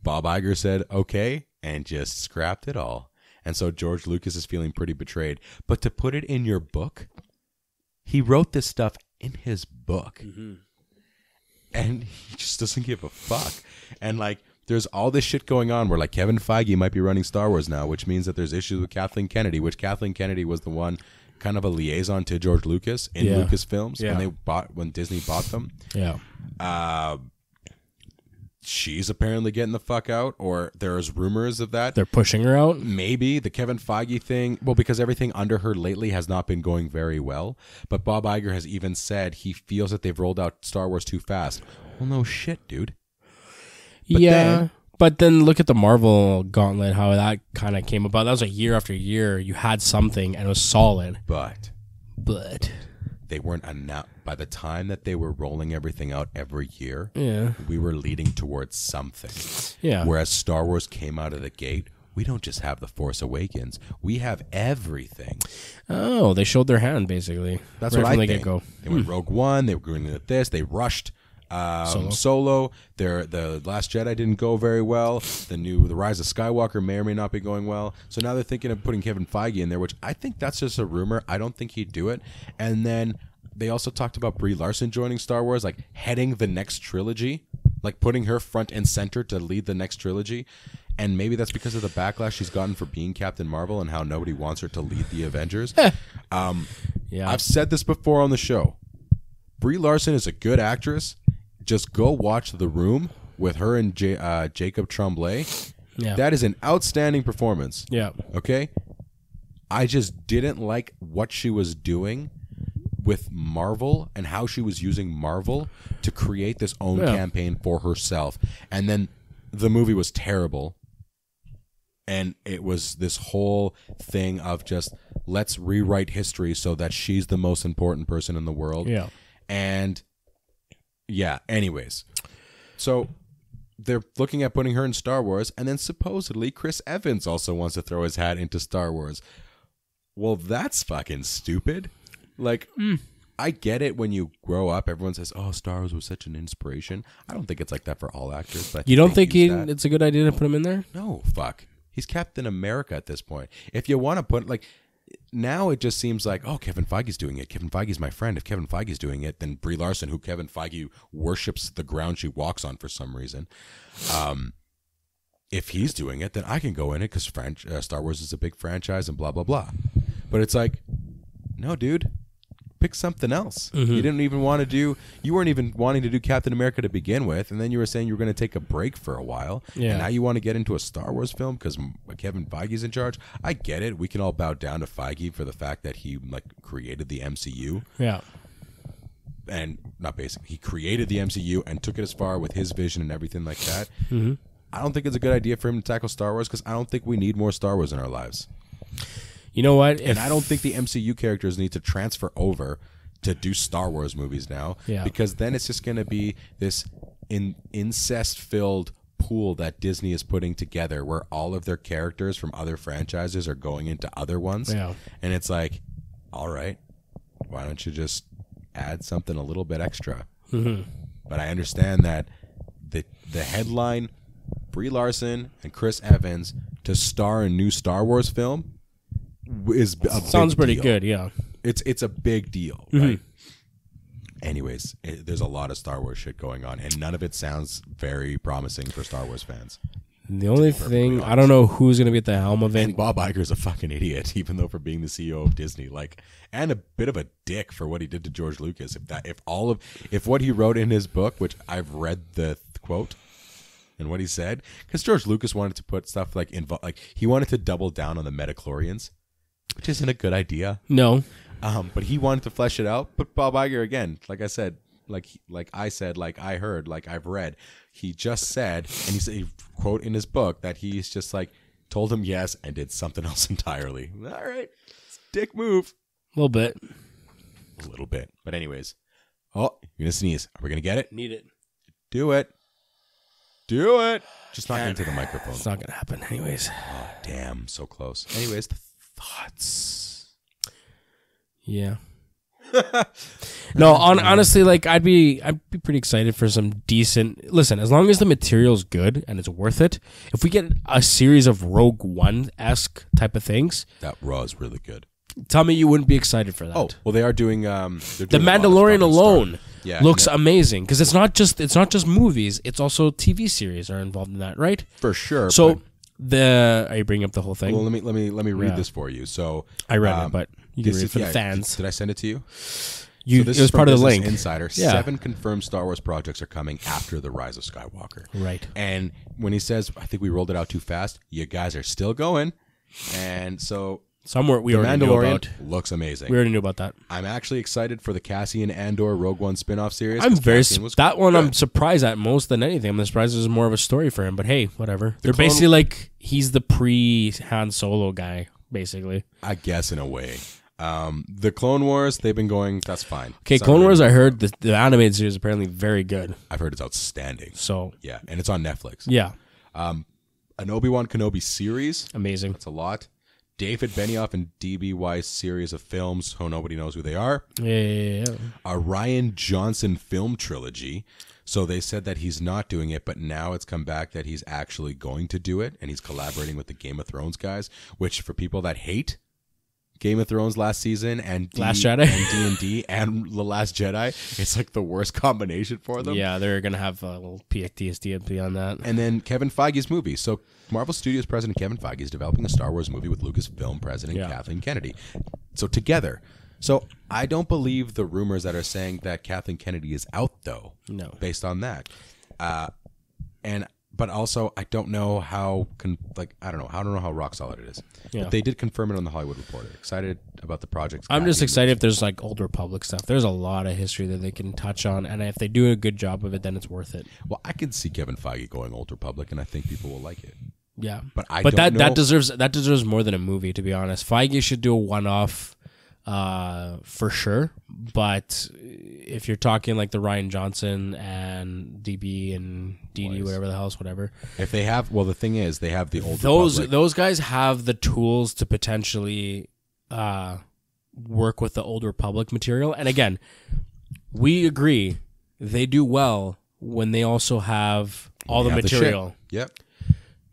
Bob Iger said okay, and just scrapped it all. And so George Lucas is feeling pretty betrayed. But to put it in your book, he wrote this stuff in his book. And he just doesn't give a fuck. And like, there's all this shit going on where like Kevin Feige might be running Star Wars now, which means that there's issues with Kathleen Kennedy, which Kathleen Kennedy was the one kind of a liaison to George Lucas in Yeah. Lucasfilms Yeah. when they bought when Disney bought them. Yeah. Uh, she's apparently getting the fuck out, or there's rumors of that. They're pushing her out. Maybe the Kevin Feige thing, well, because everything under her lately has not been going very well. But Bob Iger has even said he feels that they've rolled out Star Wars too fast. Well, no shit, dude. But yeah. then- but then look at the Marvel gauntlet, how that kind of came about. That was a year after year. You had something and it was solid. But But they weren't announced. By the time that they were rolling everything out every year, yeah. we were leading towards something. Yeah. Whereas Star Wars came out of the gate, we don't just have The Force Awakens, we have everything. Oh, they showed their hand basically. That's right what from I the think. get-go. They went hmm. Rogue One. They were going into this. They rushed um, Solo. Solo. Their the Last Jedi didn't go very well. The new The Rise of Skywalker may or may not be going well. So now they're thinking of putting Kevin Feige in there, which I think that's just a rumor. I don't think he'd do it. And then they also talked about Brie Larson joining Star Wars, like heading the next trilogy, like putting her front and center to lead the next trilogy. And maybe that's because of the backlash she's gotten for being Captain Marvel and how nobody wants her to lead the Avengers. Yeah. I've said this before on the show. Brie Larson is a good actress. Just go watch The Room with her and J- uh, Jacob Tremblay. yeah. That is an outstanding performance. yeah. Okay? I just didn't like what she was doing with Marvel and how she was using Marvel to create this own Yeah. campaign for herself. And then the movie was terrible. And it was this whole thing of just let's rewrite history so that she's the most important person in the world. Yeah. And yeah, anyways. So they're looking at putting her in Star Wars, and then supposedly Chris Evans also wants to throw his hat into Star Wars. Well, that's fucking stupid. Like, mm. I get it when you grow up, everyone says, "Oh, Star Wars was such an inspiration." I don't think it's like that for all actors. But You don't think he, it's a good idea to put him in there? No, fuck. He's Captain America at this point. If you want to put like now it just seems like, oh, Kevin Feige's doing it. Kevin Feige's my friend. If Kevin Feige's doing it, then Brie Larson, who Kevin Feige worships the ground she walks on for some reason, um, if he's doing it, then I can go in it because uh, Star Wars is a big franchise and blah blah blah. But it's like, no, dude, pick something else. You didn't even want to do. You weren't even wanting to do Captain America to begin with, and then you were saying you were going to take a break for a while. Yeah. And now you want to get into a Star Wars film because Kevin Feige's in charge. I get it. We can all bow down to Feige for the fact that he like created the MCU Yeah. and not basically he created the MCU and took it as far with his vision and everything like that. Mm-hmm. I don't think it's a good idea for him to tackle Star Wars because I don't think we need more Star Wars in our lives, You know what? If and I don't think the MCU characters need to transfer over to do Star Wars movies now. Yeah. because then it's just going to be this in incest filled pool that Disney is putting together where all of their characters from other franchises are going into other ones. Yeah. And it's like, all right, why don't you just add something a little bit extra? Mm-hmm. But I understand that the the headline Brie Larson and Chris Evans to star in new Star Wars film is a sounds pretty deal. good. Yeah. It's it's a big deal, Mm-hmm. right? Anyways, it, there's a lot of Star Wars shit going on, and none of it sounds very promising for Star Wars fans. The only thing I don't know who's gonna be at the helm of it. And Bob Iger's a fucking idiot, even though for being the CEO of Disney, like, and a bit of a dick for what he did to George Lucas. If that, if all of, if what he wrote in his book, which I've read the th- quote, and what he said, because George Lucas wanted to put stuff like invo- like he wanted to double down on the midi-chlorians, which isn't a good idea. No. Um, but he wanted to flesh it out. But Bob Iger, again, like I said, like like I said, like I heard, like I've read, he just said, and he said, quote in his book that he's just like told him yes and did something else entirely. All right, it's a dick move, A little bit. a little bit. But anyways, oh, you're gonna sneeze. Are we gonna get it? Need it. Do it. Do it. Just not into the microphone. It's not gonna happen anyways. Oh, damn, so close. Anyways, the thoughts. Yeah. no, on, honestly, like I'd be, I'd be pretty excited for some decent. Listen, as long as the material's good and it's worth it. If we get a series of Rogue One esque type of things, That raw is really good. Tell me you wouldn't be excited for that. Oh, well, they are doing. Um, they're the doing a lot of Mandalorian stuff Star- alone Yeah, looks and that- amazing because it's not just it's not just movies; it's also TV series are involved in that, right? for sure. So but- the are you bringing up the whole thing? well, let me let me let me read Yeah. this for you. So I read um, it, but you can read it is- for yeah, the fans. Did I send it to you? You, So this it was part of the Business link. Insider. Yeah. Seven confirmed Star Wars projects are coming after the Rise of Skywalker. Right. And when he says, "I think we rolled it out too fast," you guys are still going. And so Somewhere we the already knew about. looks amazing. We already knew about that. I'm actually excited for the Cassian Andor Rogue One spin-off series. I'm very Cassian was that one. I'm surprised at most than anything. I'm surprised there's more of a story for him. But hey, whatever. They're Clone- basically like he's the pre Han Solo guy, basically. I guess in a way. Um, the Clone Wars, they've been going. That's fine. Okay, It's not Clone really- Wars. I heard the, the animated series is apparently very good. I've heard it's outstanding. So Yeah, and it's on Netflix. yeah, An Obi Wan Kenobi series. amazing. That's a lot. David Benioff and DB Weiss series of films. Oh, nobody knows who they are. Yeah, yeah, yeah. A Rian Johnson film trilogy. So they said that he's not doing it, but now it's come back that he's actually going to do it, and he's collaborating with the Game of Thrones guys. Which, for people that hate Game of Thrones last season and D- Last Jedi. and D and D and The Last Jedi, it's like the worst combination for them. Yeah, they're gonna have a little PTSD on that. And then Kevin Feige's movie. So Marvel Studios president Kevin Feige is developing a Star Wars movie with Lucasfilm president Yeah. Kathleen Kennedy. So together. So I don't believe the rumors that are saying that Kathleen Kennedy is out though. No. Based on that. Uh and but also I don't know how con- like I don't know I don't know how rock solid it is. Yeah. But they did confirm it on the Hollywood Reporter. Excited about the project. I'm just excited if there's like old Republic stuff. There's a lot of history that they can touch on, and if they do a good job of it, then it's worth it. Well, I could see Kevin Feige going Old Republic, and I think people will like it. Yeah, But I but that know- that deserves that deserves more than a movie. To be honest, Feige should do a one off, uh, for sure. But if you're talking like the Rian Johnson and DB and DD, Boys. whatever the hell's whatever, If they have, well, the thing is, they have the Old those Republic. those guys have the tools to potentially uh, work with the old Republic material. And again, we agree they do well when they also have all the have material Yep.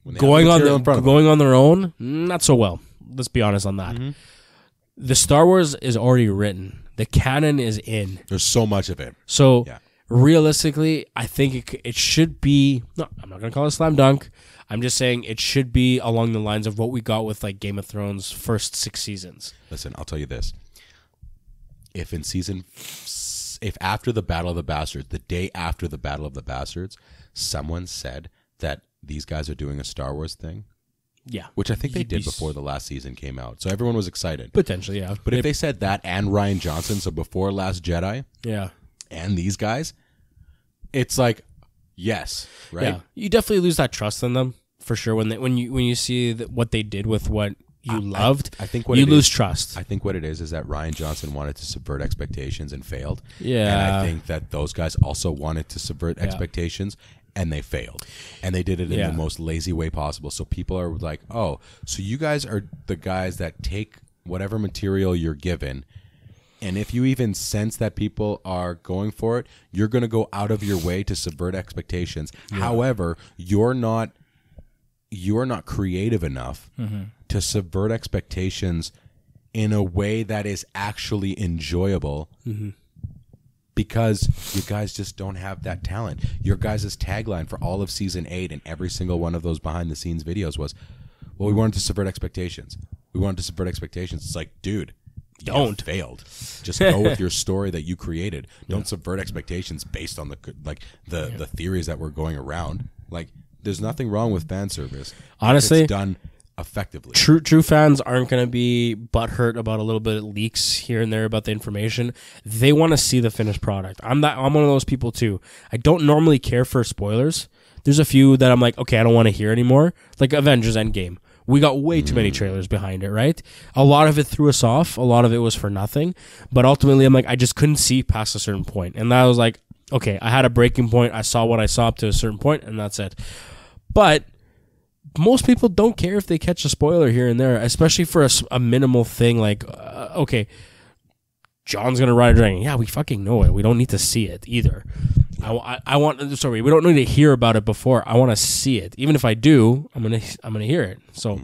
When they going on the, in front of them. going on their own. Not so well. Let's be honest on that. Mm-hmm. The Star Wars is already written. The canon is in. There's so much of it. So Yeah. realistically, I think it, it should be. No, I'm not gonna call it slam dunk. I'm just saying it should be along the lines of what we got with like Game of Thrones first six seasons. Listen, I'll tell you this. If in season, if after the Battle of the Bastards, the day after the Battle of the Bastards, someone said that these guys are doing a Star Wars thing, Yeah, which I think they be did before the last season came out, so everyone was excited. potentially. Yeah, But if they said that and Rian Johnson, so before Last Jedi yeah, and these guys, it's like, yes, right? yeah, you definitely lose that trust in them for sure when they when you when you see that what they did with what you loved. I think what you it lose is- trust. I think what it is is that Rian Johnson wanted to subvert expectations and failed. Yeah. And I think that those guys also wanted to subvert expectations and they failed. And they did it in Yeah. the most lazy way possible. So people are like, oh, so you guys are the guys that take whatever material you're given. And if you even sense that people are going for it, you're going to go out of your way to subvert expectations. However, you're not you're not creative enough mm-hmm. to subvert expectations in a way that is actually enjoyable mm-hmm. Because you guys just don't have that talent. Your guys' tagline for all of season eight and every single one of those behind the scenes videos was, well, we wanted to subvert expectations. We wanted to subvert expectations. It's like, dude, Don't. failed. Just go with your story that you created. Don't subvert expectations based on the like the the theories that were going around. Like, there's nothing wrong with fan service. Honestly, it's done effectively. true true fans aren't going to be butthurt about a little bit of leaks here and there about the information. They want to see the finished product. I'm that I'm one of those people too. I don't normally care for spoilers. There's a few that I'm like, okay, I don't want to hear anymore. Like Avengers Endgame. We got way too many mm. trailers behind it, right? A lot of it threw us off. A lot of it was for nothing. But ultimately, I'm like, I just couldn't see past a certain point. And I was like, okay, I had a breaking point. I saw what I saw up to a certain point, and that's it. But most people don't care if they catch a spoiler here and there, especially for a minimal thing like, uh, okay, Jon's gonna ride a dragon. Yeah, we fucking know it. We don't need to see it either. I, I, I want sorry, we don't need to hear about it before. I want to see it. Even if I do, I'm gonna I'm gonna hear it. So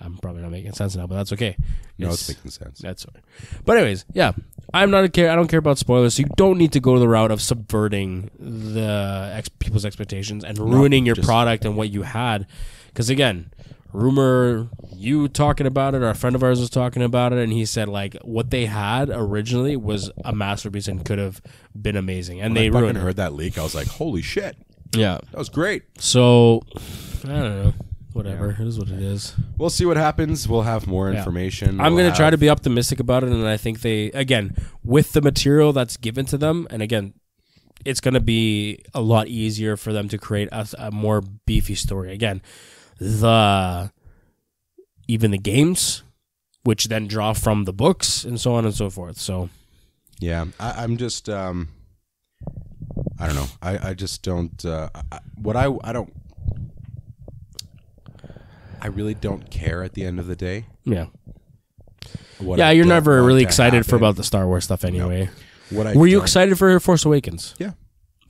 I'm probably not making sense now, but that's okay. No, it's, making sense. That's all right. But anyways, yeah, I'm not a care. I don't care about spoilers. So you don't need to go the route of subverting the ex- people's expectations and ruining your product and what you had. Because again, rumor you talking about it, or a friend of ours was talking about it, and he said like what they had originally was a masterpiece and could have been amazing, and they I fucking ruined it. heard that leak. I was like, holy shit, Yeah. that was great. So I don't know. Whatever. It is what it is. We'll see what happens. We'll have more information. I'm We'll going to try to be optimistic about it, and I think they again with the material that's given to them, and again, it's going to be a lot easier for them to create a, a more beefy story. Again, the even the games, which then draw from the books and so on and so forth. So Yeah, I, I'm just. Um, I don't know. I, I just don't. Uh, I, what I I don't. I really don't care at the end of the day. yeah, What yeah, I you're never really excited for about the Star Wars stuff anyway. What I Were you excited for Force Awakens? Yeah.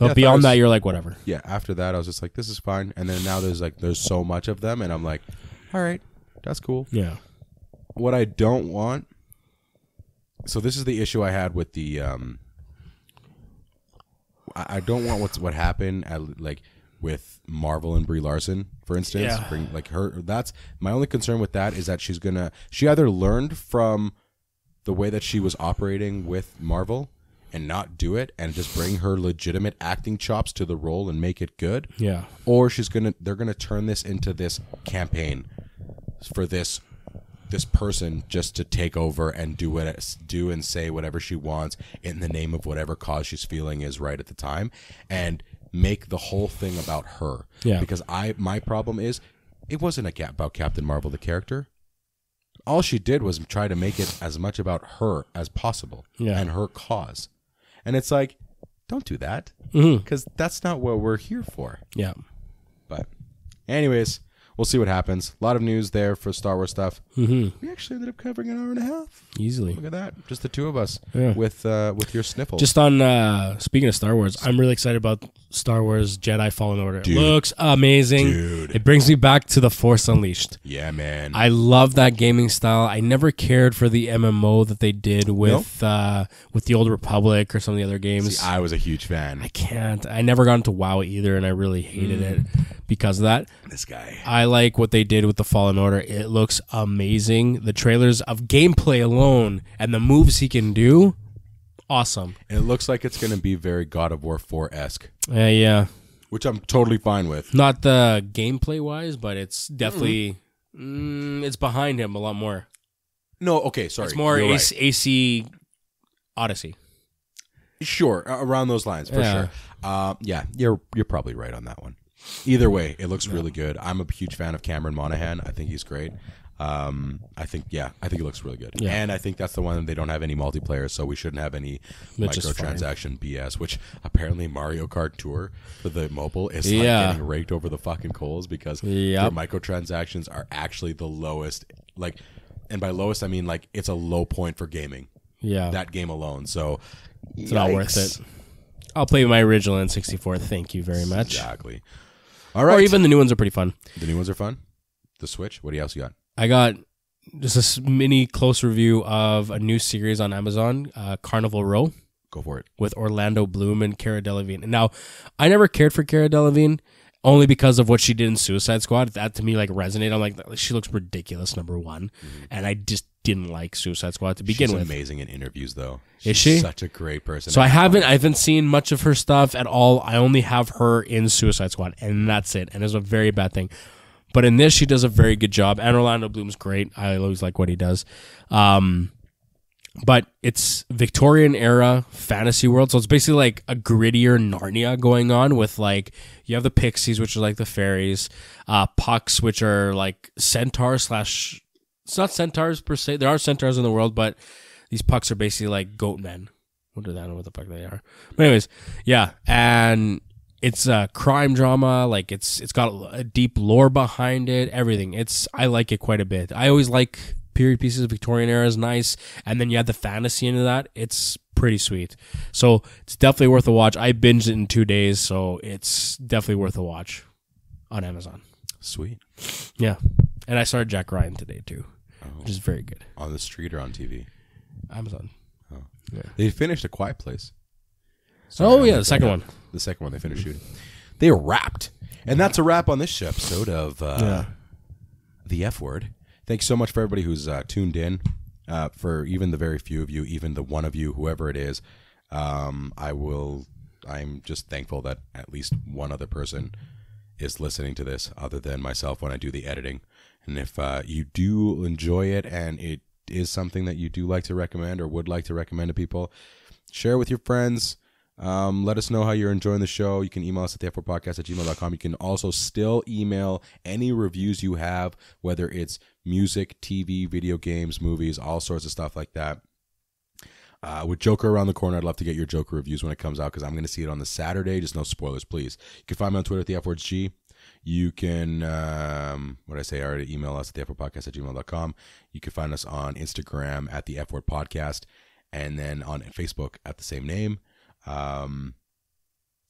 But Yeah, beyond was- that, you're like whatever. Yeah. After that, I was just like, this is fine. And then now there's like there's so much of them, and I'm like, all right, that's cool. Yeah, What I don't want. So this is the issue I had with the. Um, I, I don't want what's what happened at, like with Marvel and Brie Larson, for instance. Yeah. Bring like her. That's my only concern with that is that she's gonna. She either learned from the way that she was operating with Marvel and not do it and just bring her legitimate acting chops to the role and make it good? Yeah, or she's gonna they're gonna turn this into this campaign for this this person just to take over and do what do and say whatever she wants in the name of whatever cause she's feeling is right at the time and make the whole thing about her. Yeah. because i my problem is it wasn't a cap about captain marvel the character. All she did was try to make it as much about her as possible Yeah. and her cause and it's like don't do that. Mm-hmm. Because that's not what we're here for. Yeah. but, anyways, we'll see what happens. A lot of news there for Star Wars stuff. Mm-hmm. We actually ended up covering an hour and a half. Easily. Look at that, just the two of us Yeah. with uh, with your sniffles. Just on uh speaking of Star Wars, I'm really excited about Star Wars Jedi Fallen Order. Dude. It looks amazing. Dude. It brings me back to the Force Unleashed. yeah, man. I love that gaming style. I never cared for the MMO that they did with uh with the Old Republic or some of the other games. See, I was a huge fan. I can't. I never got into WoW either, and I really hated it because of that. this guy. I like what they did with the Fallen Order. It looks amazing. The trailers of gameplay alone and the moves he can do, awesome. And it looks like it's going to be very God of War 4 esque, Uh, yeah, which I'm totally fine with. not the gameplay wise, but it's definitely mm, it's behind him a lot more. No, okay, sorry. It's more you're right. AC, AC Odyssey. Sure, around those lines for Yeah. sure. Uh, yeah, you're you're probably right on that one. Either way, it looks really good. I'm a huge fan of Cameron Monaghan. I think he's great. Um, I think yeah, I think it looks really good. Yeah. And I think that's the one they don't have any multiplayer, so we shouldn't have any Which microtransaction BS. Which apparently Mario Kart Tour for the mobile is like Yeah. getting raked over the fucking coals because Yep. their microtransactions are actually the lowest. Like, and by lowest I mean like it's a low point for gaming. Yeah, That game alone, so it's not worth it. I'll play my original N64. Thank you very much. Exactly. All right. Or even the new ones are pretty fun. the new ones are fun. The Switch. What do you else you got? I got just a mini close review of a new series on Amazon, uh, Carnival Row, Go for it. with Orlando Bloom and Cara Delevingne. Now, I never cared for Cara Delevingne only because of what she did in Suicide Squad. That to me like resonated. I'm like, she looks ridiculous. Number one, and I just didn't like Suicide Squad to begin with. She's with. amazing in interviews, though. Is She's she? such a great person? So I haven't I haven't seen much of her stuff at all. I only have her in Suicide Squad, and that's it. And it's a very bad thing. But in this, she does a very good job. And Orlando Bloom's great. I always like what he does. Um, but it's Victorian era fantasy world, so it's basically like a grittier Narnia going on with like you have the pixies, which are like the fairies, uh, pucks, which are like centaur slash. It's not centaurs per se. There are centaurs in the world, but these pucks are basically like goat men. What do I don't know what the fuck they are? But anyways, yeah, and it's a crime drama. Like it's it's got a deep lore behind it. Everything. It's I like it quite a bit. I always like period pieces. Of Victorian era is nice, and then you add the fantasy into that. It's pretty sweet. So it's definitely worth a watch. I binged it in two days, so it's definitely worth a watch on Amazon. Sweet. Yeah. And I started Jack Ryan today too, which is very good. On the street or on TV? Amazon. Oh. Yeah. They finished A Quiet Place. oh yeah, the second one. The second one they finished shooting. They wrapped. And that's a wrap on this episode of uh, The EF Word. Thanks so much for everybody who's uh, tuned in. Uh, for even the very few of you, even the one of you, whoever it is, um, I will. I'm just thankful that at least one other person is listening to this, other than myself when I do the editing. And if uh, you do enjoy it and it is something that you do like to recommend or would like to recommend to people, share with your friends. Um, let us know how you're enjoying the show. You can email us at the F4podcast at gmail.com. You can also still email any reviews you have, whether it's music, TV, video games, movies, all sorts of stuff like that. Uh, with Joker around the corner, I'd love to get your Joker reviews when it comes out because I'm going to see it on the Saturday. Just no spoilers, please. You can find me on Twitter at the EF words G. You can, um, what I say? I already email us at the EF podcast at gmail.com. You can find us on Instagram at the EF word podcast and then on Facebook at the same name. Um,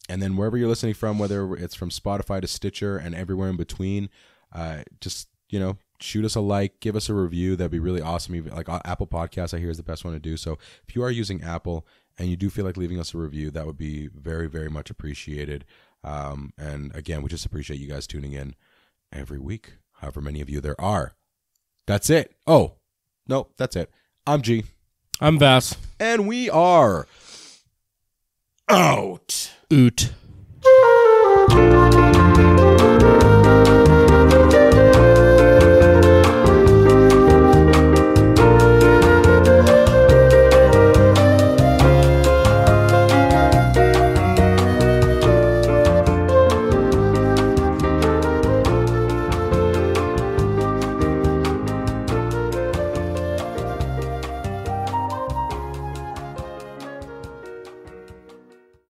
and then wherever you're listening from, whether it's from Spotify to Stitcher and everywhere in between, uh, just you know, shoot us a like, give us a review. That'd be really awesome. Even like uh, Apple Podcasts, I hear is the best one to do. So if you are using Apple and you do feel like leaving us a review, that would be very, very much appreciated. Um, and again, we just appreciate you guys tuning in every week, however many of you there are. That's it. Oh, no, that's it. I'm G, I'm Vass. and we are out. Oot.